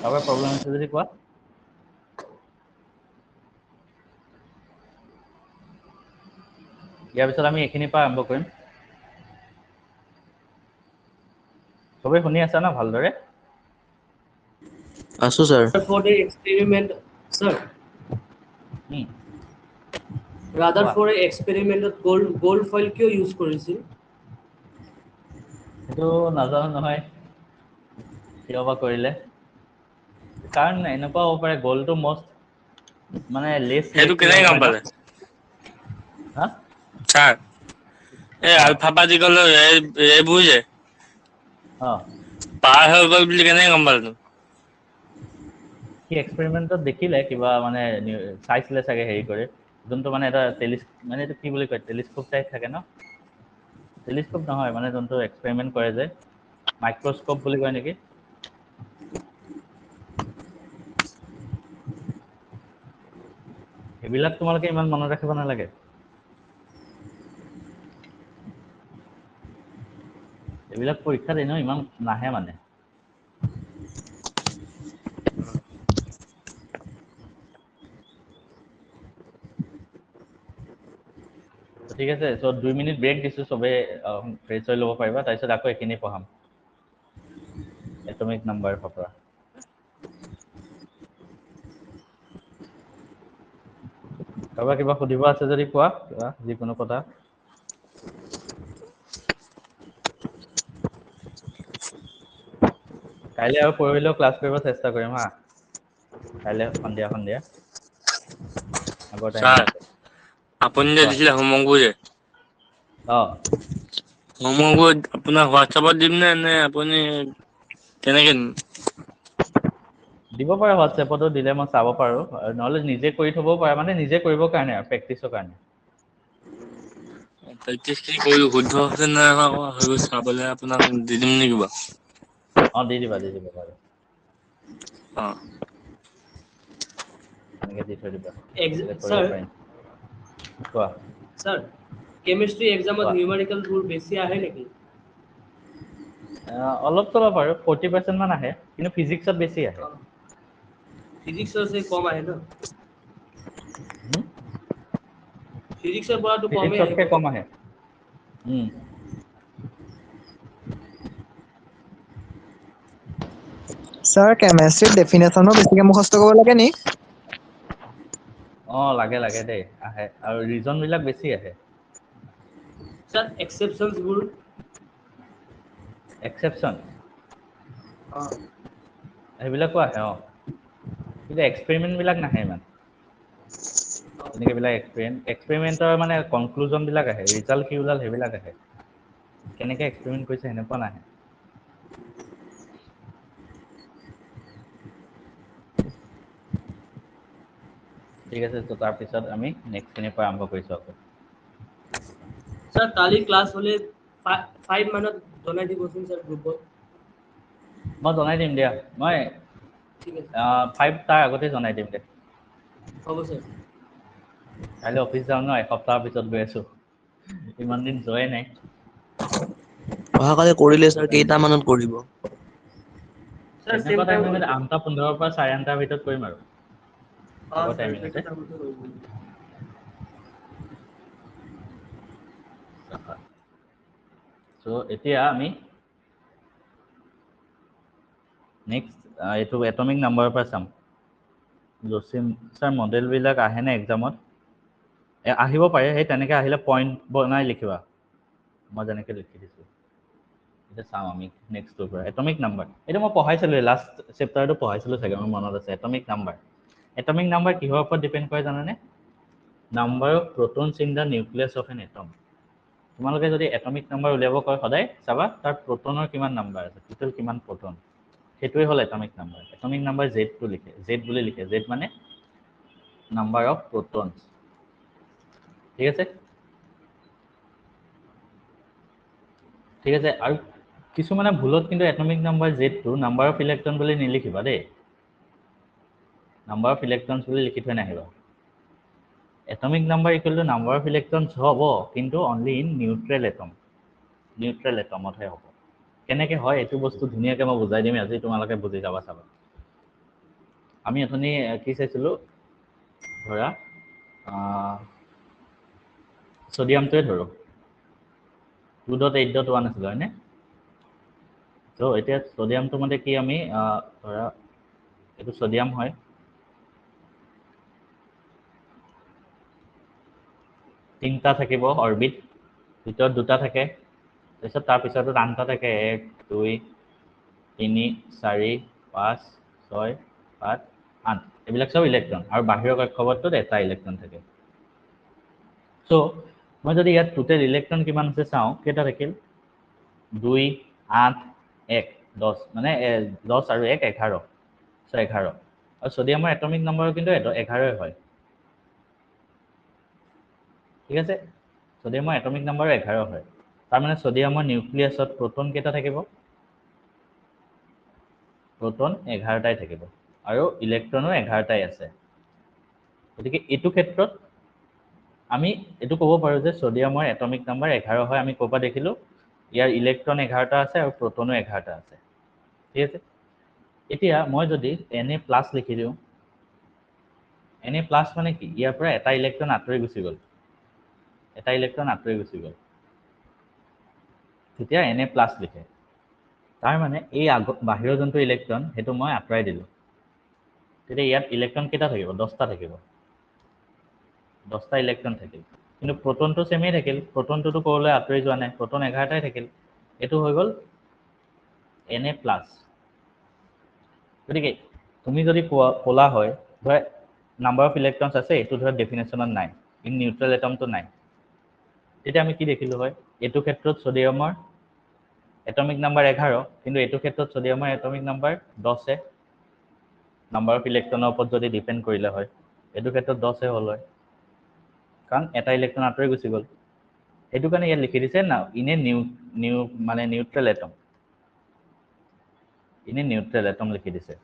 কাৰোবাৰ প্ৰব্লেম হৈছে যদি কোৱা। ইয়াৰ পিছত আমি এইখিনিৰ পৰা আৰম্ভ কৰিম। চবেই শুনি আছা ন ভালদৰে? আছো sir experiment, sir. Um, Rather Wow. for a experiment, gold gold foil কিয় use কৰিছিল? সেইটো নাজানো নহয়। কিয় বা কৰিলে? কাৰণ এনেকুৱা হ'ব পাৰে গ'লটো মষ্ট মানে লেছ সেইটো কেনেকে গম পালে? হা? ছাৰ এই আলফা পাৰ্টিকলৰ এইবোৰ যে অঁ পাৰ হৈ গ'ল বুলি কেনেকে গম পালে? সি এক্সপেৰিমেণ্টত দেখিলে কিবা মানে চাইছিলে চাগে হেৰি কৰি। যোনটো মানে এটা টেলিস্ক মানে এইটো কি বুলি কয় টেলিস্কোপ টাইপ থাকে ন? টেলিস্কোপ নহয় মানে যোনটো এক্সপেৰিমেণ্ট কৰে যে মাইক্ৰস্কোপ বুলি কয় নেকি? এইবিলাক তোমালোকে ইমান মনত ৰাখিব নালাগে। এইবিলাক পৰীক্ষাত এনেও ইমান নাহে মানে। ঠিক আছে চ' দুই মিনিট ব্ৰেক দিছোঁ চবেই ফ্ৰেছ হৈ ল'ব পাৰিবা তাৰপিছত আকৌ এইখিনি পঢ়াম। এটমিক নাম্বাৰ পৰা। কাৰোবাৰ কিবা সুধিব আছে যদি কোৱা কিবা যিকোনো কথা। কাইলৈ আৰু পৰহিলেও ক্লাছ কৰিব চেষ্টা কৰিম হা। কাইলৈ সন্ধিয়া সন্ধিয়া। আগৰ টাইম আপুনি যে দিছিলে হোমৱৰ্কবোৰ যে? অঁ। হোমৱৰ্কবোৰ আপোনাৰ হোৱাটছআপত দিম নে নে আপুনি কেনেকে দিব পাৰে হোৱাটছএপতো দিলে মই চাব পাৰোঁ। নহ'লে নিজে কৰি থ'বও পাৰে মানে নিজে কৰিবৰ কাৰণে আৰু প্ৰেক্টিচৰ কাৰণে। প্ৰেক্টিচখিনি কৰিলো শুদ্ধ হৈছে নাই হোৱা হৈ গৈ চাবলৈ আপোনাক দি দিম নেকি বাৰু অঁ দি দিবা দি দিবা বাৰু অঁ এনেকৈ দি থৈ দিবা Ex- তেতিয়া কৰিব sir? পাৰিম কোৱা Sir, chemistry exam ত কোৱা। numerical বোৰ বেছি আহে নেকি? আহ, অলপ চলপ আৰু ফৰ্টি পাৰ্চেণ্ট মান আহে কিন্তু ফিজিক্সত বেছি আহে Physics ৰ যে কম আহে ন? হুম? Physics ৰ পৰাতো কমেই ফিজিক্সতকৈ আহিব। কম আহে ছাৰ কেমেষ্ট্ৰিত ডেফিনেশ্যনো বেছিকে মুখস্থ কৰিব লাগে নি? অঁ লাগে লাগে দেই আহে আৰু ৰিজনবিলাক বেছি আহে। Sir, exceptions বোৰ? এক্সেপশ্যন অ', সেইবিলাকো আহে অঁ। কিন্তু এক্সপেৰিমেণ্টবিলাক নাহে ইমান। তেনেকৈ এইবিলাক এক্সপেৰিমেণ্ট এক্সপেৰিমেণ্টৰ মানে কনক্লুজনবিলাক আহে ৰিজাল্ট কি ওলাল সেইবিলাক আহে। কেনেকৈ এক্সপেৰিমেণ্ট কৰিছে সেনেকুৱা নাহে। ঠিক আছে তো তাৰপিছত আমি নেক্সটখিনিৰ পৰা আৰম্ভ কৰিছোঁ আকৌ। স্যাৰ কালি ক্লাস হলে ফাইভ মানত জনাই দিবচোন স্যাৰ গ্ৰুপত মই জনাই দিম দিয়া। মই ঠিক আছে। ফাইভ তাৰ আগতে জনাই দিম দে হ'ব স্যাৰ কাইলৈ অফিচ যাওঁ ন এসপ্তাহৰ পিছত গৈ আছোঁ। ইমান দিন যোৱাই নাই। অহাকালি কৰিলে ছাৰ কেইটামানত কৰিব? স্যাৰ আঠটা পোন্ধৰৰ পৰা চাৰে আঠটাৰ ভিতৰত কৰিম আৰু। এতিয়া চাম। ছাৰ মডেলবিলাক আহেনে এক্সামত আহিব পাৰে। সেই তেনেকৈ আহিলে পইণ্ট বনাই লিখিবা। মই যেনেকৈ লিখি দিছোঁ। এতিয়া চাওঁ আমি এটমিক নাম্বাৰ এইটো মই পঢ়াইছিলোঁ লাষ্ট চেপ্টাৰটো পঢ়াইছিলোঁ চাগে মোৰ মনত আছে। এটমিক নাম্বাৰ এটমিক নাম্বাৰ কিহৰ ওপৰত ডিপেণ্ড কৰে জানানে? Number of protons in the nucleus of an atom তোমালোকে যদি এটমিক নাম্বাৰ উলিয়াব কয় সদায় চাবা তাৰ প্ৰটনৰ কিমান নাম্বাৰ আছে টোটেল কিমান প্ৰটন সেইটোৱে হ'ল এটমিক নাম্বাৰ এটমিক নাম্বাৰ জেডটো লিখে জেড বুলি লিখে জেড মানে নাম্বাৰ অফ প্ৰটনছ ঠিক আছে? ঠিক আছে আৰু কিছুমানে ভুলত কিন্তু এটমিক নাম্বাৰ জেডটো নাম্বাৰ অফ ইলেক্ট্ৰন বুলি নিলিখিবা দেই। নাম্বাৰ অফ ইলেক্ট্ৰনছ বুলি লিখি থৈ নাহিবা। Atomic number equal to number of electrons হ'ব কিন্তু only in neutral atom neutral এটমতহে হ'ব। কেনেকৈ হয় এইটো বস্তু ধুনীয়াকৈ মই বুজাই দিম আজি তোমালোকে বুজি যাবা চাবা। আমি অথনি কি চাইছিলোঁ? ধৰা ছডিয়ামটোৱে ধৰোঁ। Two dot eight dot one আছিলে হয়নে? ত' এতিয়া ছডিয়ামটো মানে কি আমি ধৰা এইটো ছডিয়াম হয়। তিনিটা থাকিব অৰবিট ভিতৰত দুটা থাকে তাৰপিছত তাৰ পিছতো আনটা থাকে এক দুই তিনি চাৰি পাঁচ ছয় সাত আঠ। এইবিলাক চব ইলেক্ট্ৰন আৰু বাহিৰৰ কক্ষপথটোত এটা ইলেক্ট্ৰন থাকে। চ' মই যদি ইয়াত টোটেল ইলেক্ট্ৰন কিমান আছে চাওঁ কেইটা থাকিল? দুই আঠ এক দহ মানে দহ আৰু এক এঘাৰ। চ' এঘাৰ। আৰু ছডিয়ামৰ এটমিক নম্বৰ কিন্তু এঘাৰই হয়। ঠিক আছে? ছডিয়ামৰ এটমিক নম্বৰ এঘাৰ হয়। তাৰমানে ছডিয়ামৰ নিউক্লিয়াছত প্ৰটন কেইটা থাকিব? প্ৰটন এঘাৰটাই থাকিব। আৰু ইলেক্ট্ৰনো এঘাৰটাই আছে। গতিকে এইটো ক্ষেত্ৰত আমি এইটো ক'ব পাৰোঁ যে ছডিয়ামৰ এটমিক নাম্বাৰ এঘাৰ হয় আমি ক'ৰ পৰা দেখিলোঁ? ইয়াৰ ইলেক্ট্ৰন এঘাৰটা আছে আৰু প্ৰটনো এঘাৰটা আছে। ঠিক আছে? এতিয়া মই যদি এন এ প্লাছ লিখি দিওঁ। এন এ প্লাছ মানে কি? ইয়াৰ পৰা এটা ইলেক্ট্ৰন আঁতৰি গুচি গ'ল। এটা ইলেক্ট্ৰন আঁতৰি গুচি গ'ল। তেতিয়া এন প্লাছ লিখে। তাৰ মানে এই আগ বাহিৰৰ যোনটো ইলেক্ট্ৰন সেইটো মই আঁতৰাই দিলোঁ। তেতিয়া ইয়াত ইলেক্ট্ৰন কেইটা থাকিব? দহটা থাকিব। দহটা ইলেক্ট্ৰন থাকিল। কিন্তু প্ৰটনটো ছেমেই থাকিল। প্ৰটনটোতো ক'বলৈ আঁতৰি যোৱা নাই। প্ৰটন এঘাৰটাই থাকিল। এইটো হৈ গ'ল এন এ প্লাছ গতিকে তুমি যদি কোৱা ক'লা হয় ধৰা নাম্বাৰ অফ ইলেক্ট্ৰনছ আছে এইটো ধৰা ডেফিনেশ্যনত নাই। ইন নিউট্ৰেল এটমটো নাই। তেতিয়া আমি কি দেখিলোঁ হয়? এইটো ক্ষেত্ৰত ছডিয়ামৰ এটমিক নাম্বাৰ এঘাৰ কিন্তু এইটো ক্ষেত্ৰত ছডিয়ামৰ এটমিক নাম্বাৰ দহহে নাম্বাৰ অফ ইলেক্ট্ৰনৰ ওপৰত যদি ডিপেণ্ড কৰিলে হয় এইটো ক্ষেত্ৰত দহহে হ'ল হয়। কাৰণ এটা ইলেক্ট্ৰন আঁতৰি গুচি গ'ল। সেইটো কাৰণে ইয়াত লিখি দিছে না ইনে নিউ নিউ মানে নিউট্ৰেল এটম ইনে নিউট্ৰেল এটম লিখি দিছে।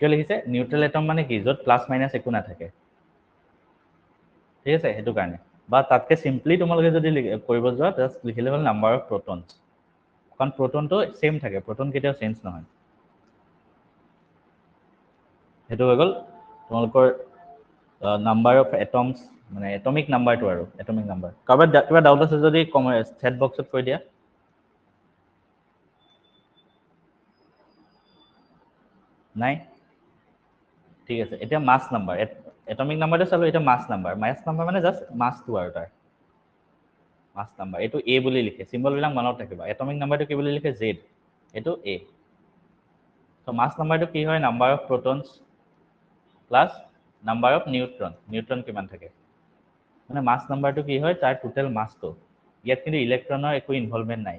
কিয় লিখিছে? নিউট্ৰেল এটম মানে কি? য'ত প্লাছ মাইনাছ একো নাথাকে। ঠিক আছে? সেইটো কাৰণে। বা তাতকৈ চিম্পলি তোমালোকে যদি কৰিব যোৱা জাষ্ট লিখিলে হ'ল নাম্বাৰ অফ প্ৰটনছ কাৰণ প্ৰটনটো ছেইম থাকে প্ৰটন কেতিয়াও চেঞ্জ নহয়। সেইটো হৈ গ'ল। তোমালোকৰ নাম্বাৰ অফ এটমছ মানে এটমিক নাম্বাৰটো আৰু এটমিক নাম্বাৰ কাৰোবাৰ কিবা ডাউট আছে যদি কম চেট বক্সত কৈ দিয়া। নাই? ঠিক আছে এতিয়া মাছ নাম্বাৰ এটমিক নাম্বাৰটো চালোঁ এতিয়া মাছ নাম্বাৰ মাছ নাম্বাৰ মানে জাষ্ট মাছটো আৰু তাৰ। মাছ নাম্বাৰ এইটো এ বুলি লিখে। চিম্বলবিলাক মনত ৰাখিবা। এটমিক নাম্বাৰটো কি বুলি লিখে? জেড এইটো এ ত' মাছ নাম্বাৰটো কি হয়? Number of protons plus number of neutron neutron কিমান থাকে? মানে মাছ নাম্বাৰটো কি হয়? তাৰ টোটেল মাছটো ইয়াত কিন্তু ইলেক্ট্ৰনৰ একো ইনভলভমেণ্ট নাই।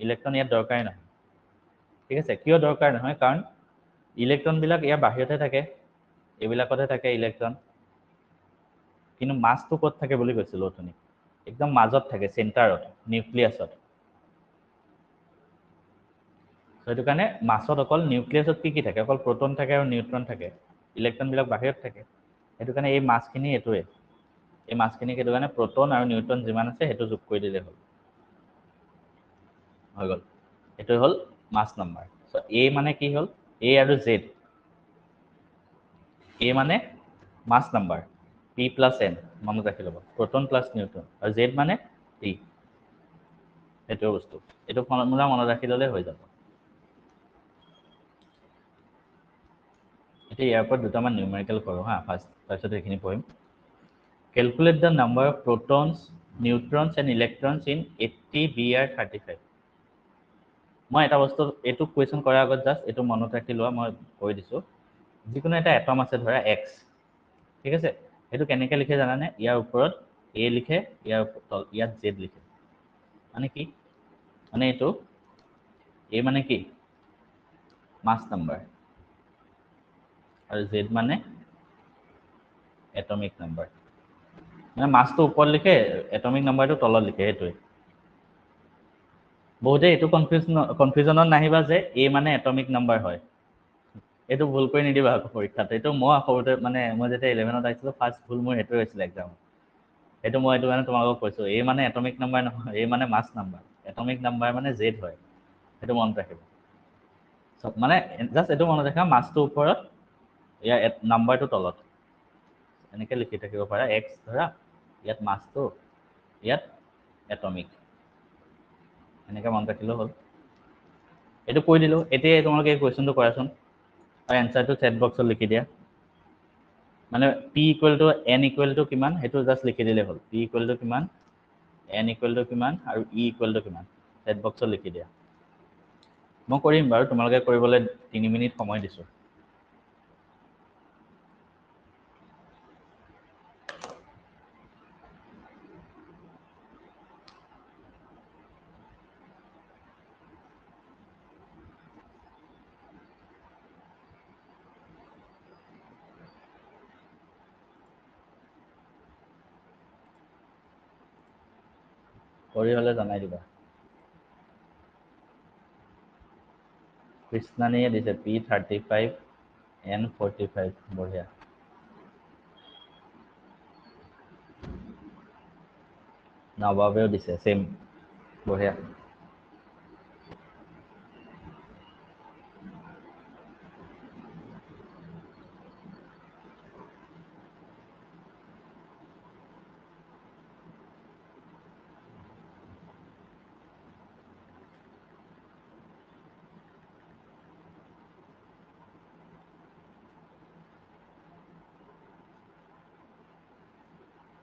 ইলেক্ট্ৰন ইয়াত দৰকাৰেই নহয়। ঠিক আছে? কিয় দৰকাৰ নহয়? কাৰণ ইলেক্ট্ৰনবিলাক ইয়াৰ বাহিৰতে থাকে। এইবিলাকতহে থাকে ইলেক্ট্ৰন কিন্তু মাছটো ক'ত থাকে বুলি কৈছিলোঁ অথনি একদম মাজত থাকে চেণ্টাৰত নিউক্লিয়াছত সেইটো কাৰণে মাছত অকল নিউক্লিয়াছত কি কি থাকে? অকল প্ৰটন থাকে আৰু নিউট্ৰন থাকে। ইলেক্ট্ৰনবিলাক বাহিৰত থাকে। সেইটো কাৰণে এই মাছখিনি এইটোৱে। এই মাছখিনিক সেইটো কাৰণে প্ৰটন আৰু নিউট্ৰন যিমান আছে সেইটো যোগ কৰি দিলেই হ'ল। হৈ গ'ল। এইটো হ'ল মাছ নাম্বাৰ চ' এ মানে কি হ'ল? এ আৰু জেড এ মানে mass number P plus N মনত ৰাখি ল'ব প্ৰটন প্লাছ নিউট্ৰন আৰু জেড মানে টি সেইটোৱে বস্তু। এইটো ফৰ্মুলা মনত ৰাখি ল'লে হৈ যাব। এতিয়া ইয়াৰ পৰা দুটামান নিউমেৰিকেল কৰোঁ হা ফাৰ্ষ্ট তাৰপিছত সেইখিনি পঢ়িম। Calculate the number of protons neutrons and electrons in eighty B R thirty five মই এটা বস্তু এইটো কুৱেশ্যন কৰাৰ আগত জাষ্ট এইটো মনত ৰাখি লোৱা মই কৈ দিছোঁ। যিকোনো এটা এটম আছে ধৰা এক্স ঠিক আছে? সেইটো কেনেকৈ লিখে জানানে? ইয়াৰ ওপৰত এ লিখে ইয়াৰ তল ইয়াত জেড লিখে। মানে কি? মানে এইটো এ মানে কি? Mass number. আৰু জেড মানে এটমিক নাম্বাৰ মানে মাছটো ওপৰত লিখে এটমিক নাম্বাৰটো তলত লিখে সেইটোৱে। বহুতে এইটো কনফিউজন কনফিউজনত নাহিবা যে এ মানে এটমিক নাম্বাৰ হয়। এইটো ভুল কৰি নিদিবা আকৌ পৰীক্ষাত। এইটো মই সৰুতে মানে মই যেতিয়া ইলেভেনত আহিছিলোঁ ফাৰ্ষ্ট ভুল মোৰ সেইটোৱে হৈছিলে এক্সামত সেইটো মই এইটো কাৰণে তোমালোকক কৈছোঁ এই মানে এটমিক নাম্বাৰ নহয় এই মানে মাছ নাম্বাৰ এটমিক নাম্বাৰ মানে জেড হয় সেইটো মনত ৰাখিব। চব মানে জাষ্ট এইটো মনত ৰাখা মাছটোৰ ওপৰত ইয়াৰ নাম্বাৰটো তলত। এনেকৈ লিখি থাকিব পাৰা এক্স ধৰা ইয়াত মাছটো ইয়াত এটমিক এনেকৈ মনত ৰাখিলেও হ'ল। এইটো কৈ দিলোঁ এতিয়া তোমালোকে এই কুৱেশ্যনটো কৰাচোন। আৰু এনচাৰটো চেট বক্সত লিখি দিয়া। মানে P equal to N equal to কিমান সেইটো জাষ্ট লিখি দিলেই হ'ল। পি ইকুৱেল টু কিমান এন ইকুৱেল টু কিমান আৰু ই ইকুৱেল টু কিমান চেট বক্সত লিখি দিয়া। মই কৰিম বাৰু তোমালোকে কৰিবলৈ তিনি মিনিট সময় দিছোঁ। কৰি হ'লে জনাই দিবা। কৃষ্ণানীয়ে দিছে P thirty five N forty five বঢ়িয়া। নৱাবেও দিছে চেম বঢ়িয়া।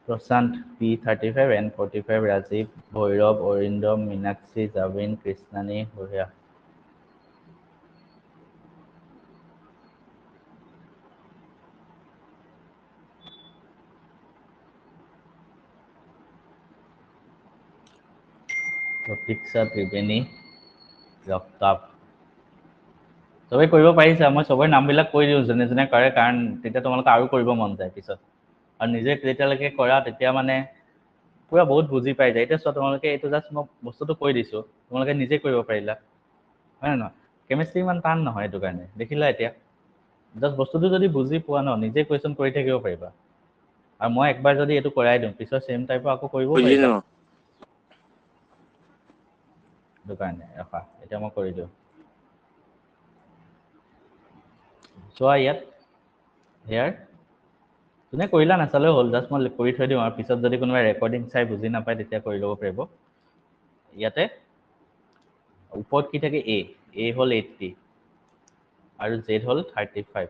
Prashant P thirty five N forty five Rajib Bhairab Arindam Minakshi Jabin Krishnani বঢ়িয়া প্ৰতীক্ষা ত্ৰিবেণী ৰক্তাপ চবেই কৰিব পাৰিছা মই চবৰে নামবিলাক কৈ দিওঁ যোনে যোনে কৰে কাৰণ তেতিয়া তোমালোকে আৰু কৰিব মন যায় পিছত। আৰু নিজে যেতিয়ালৈকে কৰা তেতিয়া মানে পূৰা বহুত বুজি পাই যায়। এতিয়া চোৱা তোমালোকে এইটো জাষ্ট মই বস্তুটো কৈ দিছোঁ তোমালোকে নিজে কৰিব পাৰিলা। হয় নে নহয়? কেমেষ্ট্ৰি ইমান টান নহয় এইটো কাৰণে দেখিলা এতিয়া? জাষ্ট বস্তুটো যদি বুজি পোৱা ন নিজে কুৱেশ্যন কৰি থাকিব পাৰিবা। আৰু মই একবাৰ যদি এইটো কৰাই দিওঁ পিছত ছেম টাইপৰ আকৌ কৰিব পাৰিবা। সেইটো কাৰণে ৰখা এতিয়া মই কৰি দিওঁ। চোৱা ইয়াত হেয়াৰ যোনে কৰিলা নাচালেও হ'ল জাষ্ট মই কৰি থৈ দিওঁ আৰু পিছত যদি কোনোবাই ৰেকৰ্ডিং চাই বুজি নাপায় তেতিয়া কৰি ল'ব পাৰিব। ইয়াতে ওপৰত কি থাকে? এ এ হ'ল এইটটি আৰু জেড হ'ল thirty five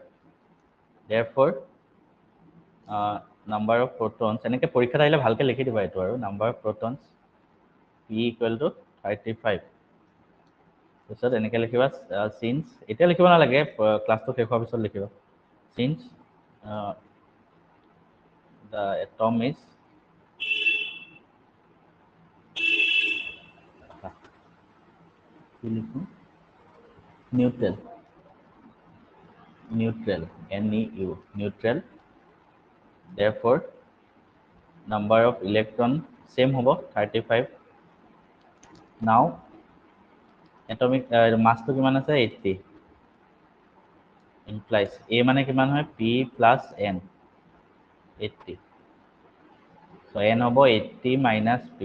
therefore number of protons এনেকৈ পৰীক্ষাত আহিলে ভালকৈ লিখি দিবা এইটো আৰু number of protons P equal to thirty five তাৰপিছত এনেকৈ লিখিবা চিন্স এতিয়া লিখিব নালাগে ক্লাছটো শেষ হোৱাৰ পিছত লিখিবা। Since the atom is neutral neutral n e u neutral therefore number of electron same hobo 35 now atomic uh, mass to আছে 80 implies a কিমান হয় p plus n 80 so n হ'ব 80 minus p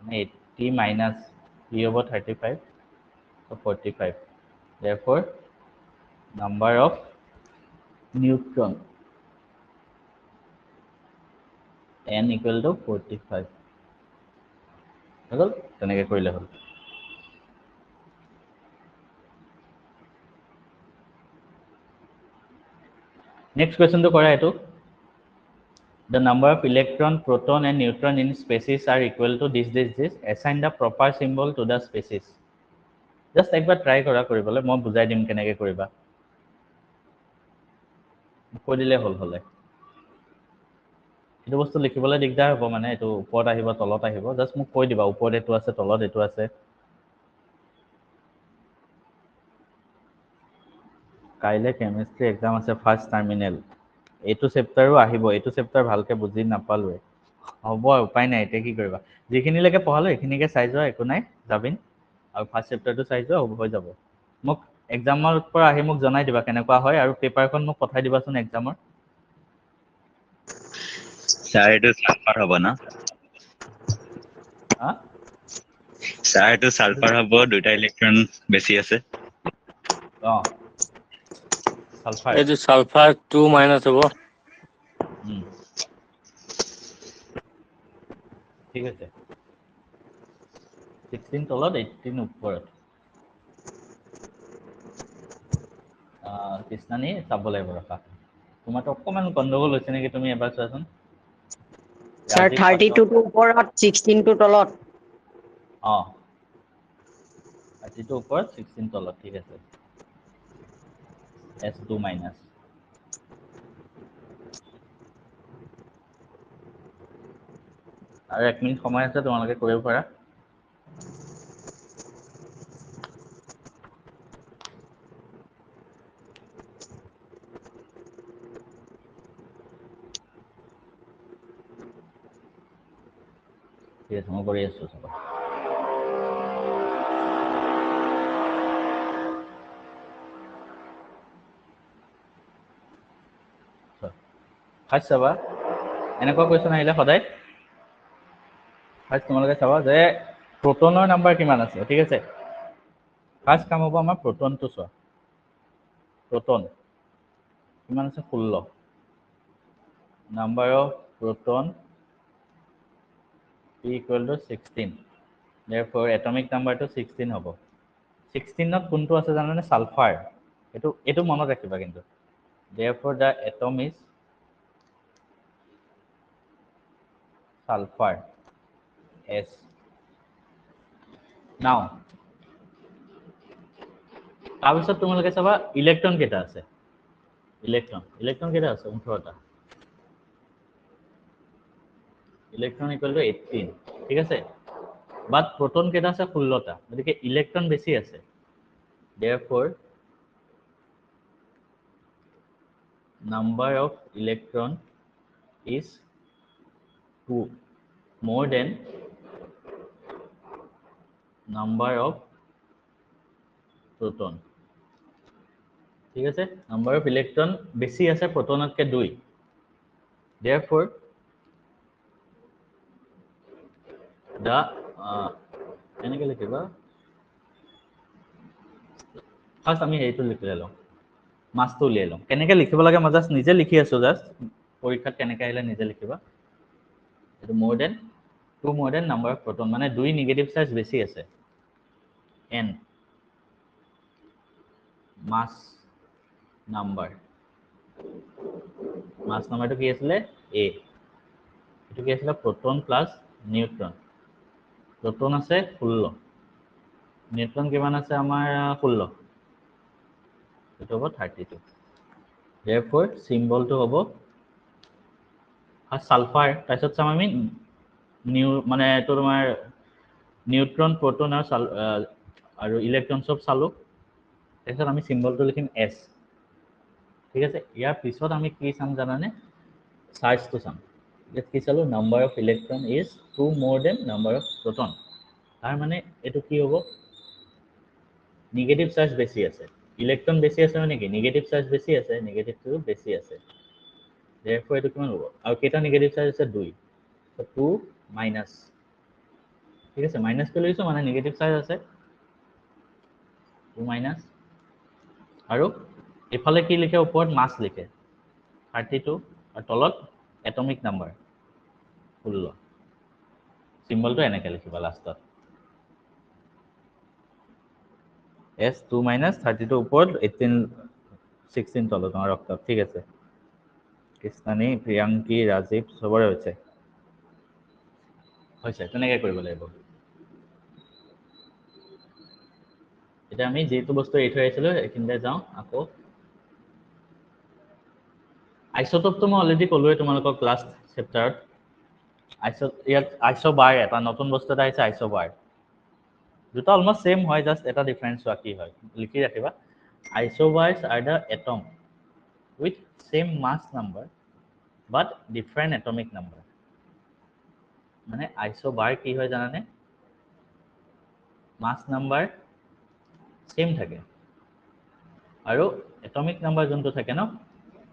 মানে 80 minus p হ'ব 35 so 45 therefore number of neutron n equal to 45 হৈ গ'ল তেনেকৈ কৰিলে হ'ল নেক্সট কুৱেশ্যনটো কৰা এইটো The number of electron, proton, and neutron in species are equal to this, this, this. Assign the proper symbol to the species. Just একবাৰ try কৰা কৰিবলৈ মই বুজাই দিম কেনেকৈ কৰিবা। কৈ দিলে হ'ল হ'লে। এইটো বস্তু লিখিবলৈ দিগদাৰ হ'ব মানে এইটো ওপৰত আহিব তলত আহিব। জাষ্ট মোক কৈ দিবা ওপৰত এইটো আছে তলত এইটো আছে। কাইলৈ কেমিষ্ট্ৰি এক্সাম আছে ফাৰ্ষ্ট টাৰ্মিনেল এইটো চেপ্টাৰো আহিব এইটো চেপ্টাৰ ভালকে বুজি নাপালোৱে। হ'ব উপায় নাই এতিয়া কি কৰিবা? যিখিনিলৈকে পঢ়ালো সেইখিনিকে চাই যোৱা একো নাই যাবিন আৰু ফাৰ্ষ্ট চেপ্টাৰটো চাই যোৱা হ'ব হৈ যাব। মোক এক্সামৰ পৰা আহি মোক জনাই দিবা কেনেকুৱা হয় আৰু পেপাৰখন মোক পঠাই দিবাচোন এক্সামৰ ছাৰ এইটো ছালফাৰ হ'ব ন? ছাৰ এইটো ছালফাৰ হ'ব দুটা ইলেক্ট্ৰন বেছি আছে। অঁ। ছালফাৰ এইটো ছালফাৰ টু মাইনাছ হ'ব। ঠিক আছে। ছিক্সটিন তলত এইটিন ওপৰত। আহ, কৃষ্ণানী চাব লাগিব ৰখা। তোমাৰতো অকণমান গণ্ডগোল হৈছে নেকি তুমি এবাৰ চোৱাচোন। Sir Rajib thirty Patra- two two ওপৰত ছিক্সটিন টু তলত। অঁ। থাৰ্টিটোৰ ওপৰত ছিক্সটিন তলত। ঠিক আছে। কৰিব পাৰা। ঠিক আছে মই কৰি আছোঁ চাবা। ফাৰ্ষ্ট চাবা এনেকুৱা কুৱেশ্যন আহিলে সদায়। ফাৰ্ষ্ট তোমালোকে চাবা যে প্ৰটনৰ নাম্বাৰ কিমান আছে, ঠিক আছে? ফাৰ্ষ্ট কাম হ'ব আমাৰ প্ৰটনটো চোৱা। প্ৰটন কিমান আছে? ষোল্ল। Number of proton P equal to sixteen therefore atomic নাম্বাৰটো ছিক্সটিন হ'ব। ছিক্সটিনত কোনটো আছে জানানে? ছালফাৰ এইটো এইটো মনত ৰাখিবা কিন্তু। Therefore the atom is sulfur S. Now, তাৰপিছত তোমালোকে চাবা ইলেক্ট্ৰন কেইটা আছে ইলেক্ট্ৰন ইলেক্ট্ৰন কেইটা আছে ওঠৰটা ইলেক্ট্ৰন ইকুৱেল টু এইটিন ঠিক আছে বাট প্ৰটন কেইটা আছে ষোল্লটা গতিকে ইলেক্ট্ৰন বেছি আছে therefore number of electron is to more than number of proton. ঠিক আছে? Number of electron বেছি আছে প্ৰটনতকে দুই। Therefore the এনেকে uh, লিখিবা। ফাৰ্ষ্ট আমি হেৰিটো লিখি ল'লো মাছটো উলিয়াই লওঁ। কেনেকৈ লিখিব লাগে মই জাষ্ট নিজে লিখি আছোঁ জাষ্ট পৰীক্ষাত কেনেকৈ আহিলে নিজে লিখিবা। এইটো more than two more than number of proton মানে দুই নিগেটিভ চাৰ্জ বেছি আছে। এন মাছ নাম্বাৰ মাছ নাম্বাৰটো কি আছিলে? এ এইটো কি আছিলে? প্ৰটন প্লাছ নিউট্ৰন প্ৰটন আছে ষোল্ল। নিউট্ৰন কিমান আছে আমাৰ ষোল্ল। এইটো হ'ব থাৰ্টি টু দেৰ ফ'ৰ চিম্বলটো হ'ব ছালফাৰ তাৰপিছত চাম আমি নিউ মানে এইটো তোমাৰ নিউট্ৰন প্ৰটন আৰু চাল আৰু ইলেক্ট্ৰন চব চালোঁ। তাৰপিছত আমি চিম্বলটো লিখিম এছ ঠিক আছে? ইয়াৰ পিছত আমি কি চাম জানানে? চাৰ্জটো চাম। কি চালোঁ? Number of electron is two more than number of proton তাৰ মানে এইটো কি হ'ব? নিগেটিভ চাৰ্জ বেছি আছে। ইলেক্ট্ৰন বেছি আছে মানে কি? নিগেটিভ চাৰ্জ বেছি আছে নিগেটিভটো বেছি আছে। Therefore এইটো কিমান হ'ব আৰু কেইটা নিগেটিভ চাৰ্জ আছে দুই টু মাইনাছ ঠিক আছে মাইনাছটো লৈছোঁ মানে নিগেটিভ চাৰ্জ আছে টু মাইনাছ আৰু এইফালে কি লিখে ওপৰত মাছ লিখে থাৰ্টি টু আৰু তলত এটমিক নাম্বাৰ ষোল্ল চিম্বলটো এনেকৈ লিখিবা লাষ্টত মাইনাছ থাৰ্টি টু ওপৰত এইটিন ছিক্সটিন তলত আমাৰ ৰক্তত ঠিক আছে কৃষ্ণানী প্ৰিয়াংকী ৰাজীৱ চবৰে হৈছে। হৈছে তেনেকৈ কৰিব লাগিব। এতিয়া আমি যিটো বস্তু এৰি থৈ আহিছিলোঁ এইখিনিতে যাওঁ আকৌ। আইচটপটো মই অলৰেডি ক'লোৱে তোমালোকৰ ক্লাছ চেপ্টাৰত আইচ ইয়াত আইচ বাৰ এটা নতুন বস্তু এটা আহিছে আইচ বাৰ দুটা অলমষ্ট ছেম হয় জাষ্ট এটা ডিফাৰেঞ্চ হোৱা কি হয়। লিখি ৰাখিবা। Isobars are the atom with same mass number but different atomic number মানে আইচোবাৰ কি হয় জানানে? মাছ নাম্বাৰ ছেম থাকে। আৰু এটমিক নাম্বাৰ যোনটো থাকে ন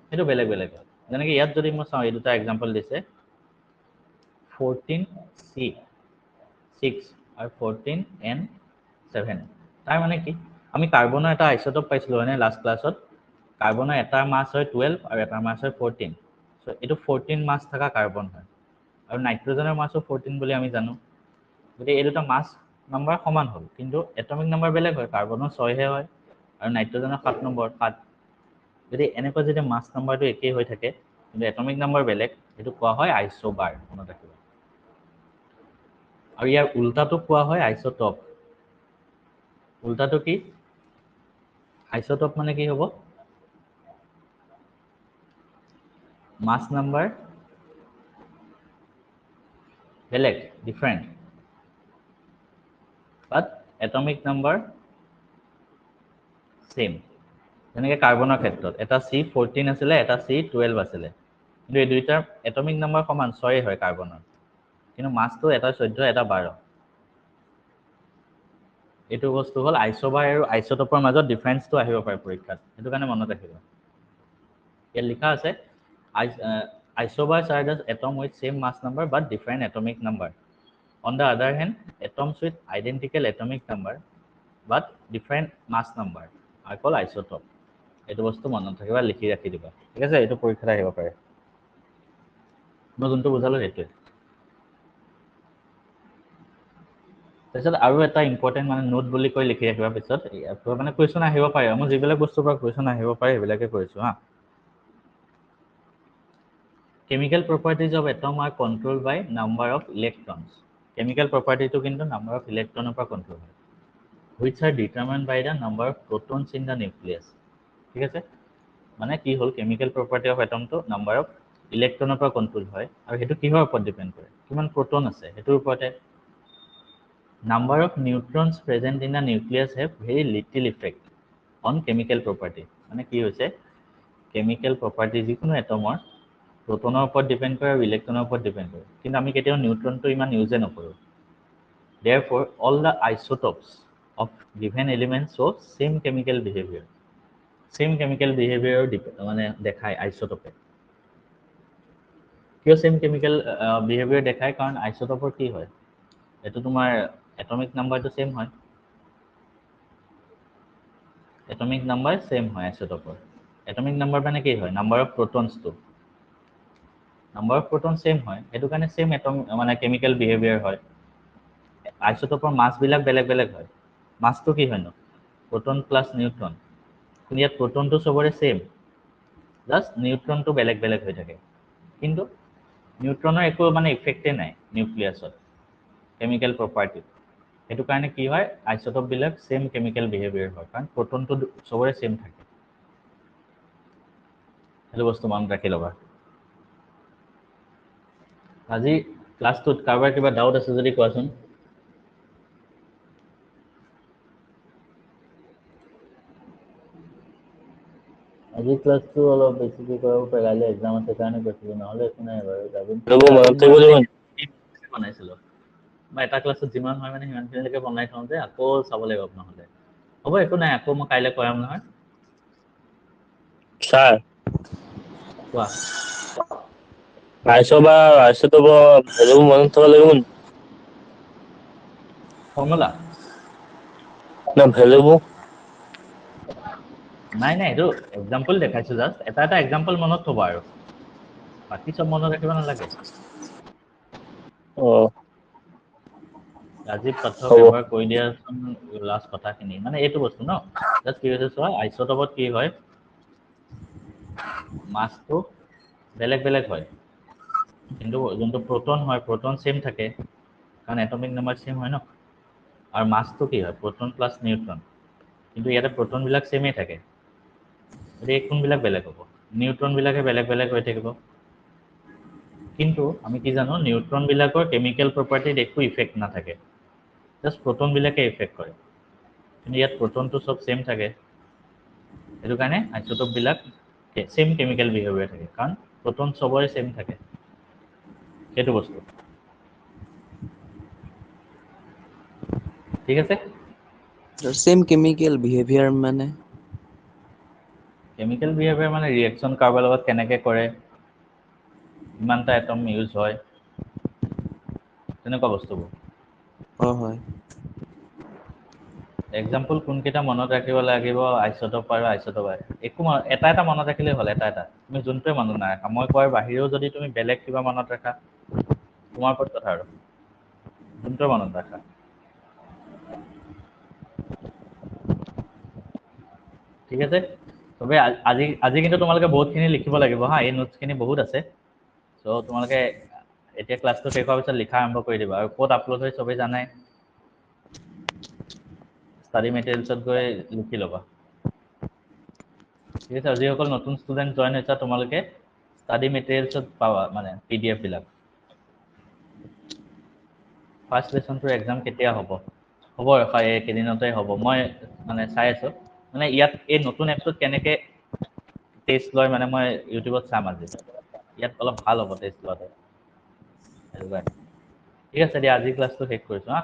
সেইটো বেলেগ বেলেগ যেনেকৈ ইয়াত যদি মই চাওঁ এই দুটা এক্সাম্পল দিছে। ফ'ৰটিন চি ছিক্স আৰু ফ'ৰটিন এন ছেভেন তাৰ মানে কি? আমি কাৰ্বনৰ এটা আইচটপ পাইছিলোঁ হয়নে? লাষ্ট ক্লাছত কাৰ্বনৰ এটাৰ মাছ হয় টুৱেলভ আৰু এটাৰ মাছ হয় ফ'ৰটিন চ' এইটো ফ'ৰটিন মাছ থকা কাৰ্বন হয়। আৰু নাইট্ৰজেনৰ মাছো ফ'ৰটিন বুলি আমি জানো। গতিকে এই দুটা মাছ নাম্বাৰ সমান হ'ল। কিন্তু এটমিক নাম্বাৰ বেলেগ হয় কাৰ্বনৰ ছয়হে হয় আৰু নাইট্ৰজেনৰ সাত নম্বৰ সাত। যদি এনেকুৱা যদি মাছ নাম্বাৰটো একেই হৈ থাকে কিন্তু এটমিক নাম্বাৰ বেলেগ সেইটো কোৱা হয় আইচ'বাৰ মনত ৰাখিবা। আৰু ইয়াৰ উল্টাটো কোৱা হয় আইচটপ উল্টাটো কি? আইচটপ মানে কি হ'ব? মাছ নাম্বাৰ বেলেগ different but atomic number same যেনেকৈ কাৰ্বনৰ ক্ষেত্ৰত। এটা চি ফ'ৰটিন আছিলে এটা চি টুৱেলভ আছিলে। কিন্তু এই দুইটাৰ এটমিক নাম্বাৰ সমান ছয় হয় কাৰ্বনৰ। কিন্তু মাছটো এটা চৈধ্য এটা বাৰ। এইটো বস্তু হ'ল আইচবাৰ আৰু আইচটপৰ মাজত ডিফাৰেঞ্চটো আহিব পাৰে পৰীক্ষাত। সেইটো কাৰণে মনত ৰাখিব। ইয়াত লিখা আছে isobars are the atom with same mass number but different atomic number on the other hand atoms with identical atomic number but different mass number are call isotope এইটো বস্তু মনত ৰাখিবা লিখি ৰাখি দিবা। ঠিক আছে এইটো পৰীক্ষাত আহিব পাৰে। মই যোনটো বুজালোঁ সেইটোৱে। তাৰপিছত আৰু এটা ইম্পৰ্টেণ্ট মানে নোট বুলি কৈ লিখি ৰাখিবা পিছত মানে কুৱেশ্যন আহিব পাৰে। মই যিবিলাক বস্তুৰ পৰা কুৱেশ্যন আহিব পাৰে সেইবিলাকে কৰিছোঁ হা। Chemical properties of atom are control by number of electrons chemical প্ৰপাৰ্টিটো কিন্তু নাম্বাৰ অফ ইলেক্ট্ৰনৰ পৰা কণ্ট্ৰল হয়। Which are determine by the number of protons in the nucleus ঠিক আছে? মানে কি হ'ল? কেমিকেল প্ৰপাৰ্টি অফ এটমটো নাম্বাৰ অফ ইলেক্ট্ৰনৰ পৰা কণ্ট্ৰল হয় আৰু সেইটো কিহৰ ওপৰত ডিপেণ্ড কৰে? কিমান প্ৰটন আছে? সেইটোৰ ওপৰতে। Number of neutrons present in a nucleus have very little effect on chemical property মানে কি হৈছে? কেমিকেল প্ৰপাৰ্টি যিকোনো এটমৰ প্ৰটনৰ ওপৰত ডিপেণ্ড কৰে আৰু ইলেক্ট্ৰনৰ ওপৰত ডিপেণ্ড কৰে। কিন্তু আমি কেতিয়াও নিউট্ৰনটো ইমান ইউজে নকৰোঁ। Therefore all the isotopes of given element show' same chemical behaviour same chemical বিহেভিয়াৰৰ মানে দেখায় আইচটপে কিয় ছেম কেমিকেল বিহেভিয়াৰ দেখায়? কাৰণ আইচটপৰ কি হয়? এইটো তোমাৰ এটমিক নাম্বাৰটো ছেম হয়। এটমিক নাম্বাৰ ছেম হয় আইচটপৰ এটমিক নাম্বাৰ মানে কি হয়? নাম্বাৰ অফ প্ৰটনছটো নাম্বাৰ অফ প্ৰটন ছেম হয় সেইটো কাৰণে ছেম এটম মানে কেমিকেল বিহেভিয়াৰ হয়। আইচটপৰ মাছবিলাক বেলেগ বেলেগ হয়। মাছটো কি হয়নো? প্ৰটন প্লাছ নিউট্ৰন কিন্তু ইয়াত প্ৰটনটো চবৰে ছেম জাষ্ট নিউট্ৰনটো বেলেগ বেলেগ হৈ থাকে। কিন্তু নিউট্ৰনৰ একো মানে ইফেক্টেই নাই নিউক্লিয়াছত কেমিকেল প্ৰপাৰ্টিত সেইটো কাৰণে কি হয় আইচটপবিলাক ছেম কেমিকেল বিহেভিয়াৰ হয়। কাৰণ প্ৰটনটো চবৰে ছেম থাকে। সেইটো বস্তু মনত ৰাখি ল'বা। আজি ক্লাছটোত কাৰোবাৰ কিবা ডাউট আছে যদি কোৱাচোন। আজি ক্লাছটো অলপ বেছিকৈ কৰিব পাৰে কাইলৈ এক্সাম আছে কাৰণে কৈছিলোঁ নহ'লে একো নাই বাৰু বনাইছিলো মই এটা ক্লাছত যিমান হয় মানে সিমানখিনিলৈকে বনাই থওঁ যে আকৌ চাব লাগিব নহ'লে হ'ব একো নাই আকৌ মই কাইলৈ কৰাম নহয়। ছাৰ। কোৱা। আইছ বা আইছটো ভেলু মনত থব লাগিব নি? ফৰ্মুলা না ভেলুবোৰ নাই নাই এইটো এক্সাম্পল দেখাইছো জাষ্ট এটা এটা এক্সাম্পল মনত থ'বা আৰু। বাকী চব মনত ৰাখিব নালাগে। আজি পাঠক। এবাৰ কৈ দিয়াচোন লাষ্ট কথাখিনি। মানে এইটো বস্তু ন? জাষ্ট কি হৈছে চোৱা আইচটপত কি হয়? মাছটো বেলেগ বেলেগ হয়। কিন্তু যোনটো প্ৰটন হয় প্ৰটন ছেম থাকে। কাৰণ এটমিক নাম্বাৰ ছেম হয় ন? আৰু মাছটো কি হয়? প্ৰটন প্লাছ নিউট্ৰন কিন্তু ইয়াতে প্ৰটনবিলাক ছেমেই থাকে। গতিকে কোনবিলাক বেলেগ হ'ব? নিউট্ৰনবিলাকে বেলেগ বেলেগ হৈ থাকিব। কিন্তু আমি কি জানো নিউট্ৰনবিলাকৰ কেমিকেল প্ৰপাৰ্টিত একো ইফেক্ট নাথাকে। জাষ্ট প্ৰটনবিলাকে ইফেক্ট কৰে। কিন্তু ইয়াত প্ৰটনটো চব ছেম থাকে। সেইটো কাৰণে আইচটপবিলাক ছেম কেমিকেল বিহেভিয়াৰ থাকে। কাৰণ প্ৰটন চবৰে ছেম থাকে। সেইটো বস্তু। ঠিক আছে? চেম কেমিকেল বিহেভিয়াৰ মানে? কেমিকেল বিহেভিয়াৰ মানে ৰিয়েকশ্যন কাৰোবাৰ লগত কেনেকৈ কৰে ইমানটা এটম ইউজ হয় তেনেকুৱা বস্তুবোৰ। হয়। এক্সাম্পল কোনকেইটা মনত ৰাখিব লাগিব আইচটপ আৰু আইচটপ একো এটা এটা মনত ৰাখিলেই হ'ল এটা এটা। তুমি যোনটোৱে মনত নাৰাখা মই কোৱাৰ বাহিৰেও যদি তুমি বেলেগ কিবা মনত ৰাখা তোমাৰ ওপৰত কথা আৰু। যোনটোৱে মনত ৰাখা ঠিক আছে? চবে আ- আজি আজি কিন্তু তোমালোকে বহুতখিনি লিখিব লাগিব হা এই নোটছখিনি বহুত আছে। চ' তোমালোকে এতিয়া ক্লাছটো শেষ হোৱাৰ পিছত লিখা আৰম্ভ কৰি দিবা। আৰু ক'ত আপলোড হয় চবেই জানাই। ষ্টাডি মেটেৰিয়েলছত গৈ লিখি ল'বা। ঠিক আছে যিসকল নতুন ষ্টুডেণ্ট জইন হৈছা তোমালোকে ষ্টাডি মেটেৰিয়েলছত পাবা মানে পি ডি এফবিলাক ফাৰ্ষ্ট লেচনটোৰ এক্সাম কেতিয়া হ'ব? হ'ব ৰখা এইকেইদিনতে হ'ব। মই মানে চাই আছোঁ। মানে ইয়াত এই নতুন এপটোত কেনেকৈ টেষ্ট লয় মানে মই ইউটিউবত চাম আজি। ইয়াত অলপ ভাল হ'ব টেষ্ট লোৱাটো। ঠিক আছে দিয়া আজি ক্লাছটো শেষ কৰিছোঁ হা।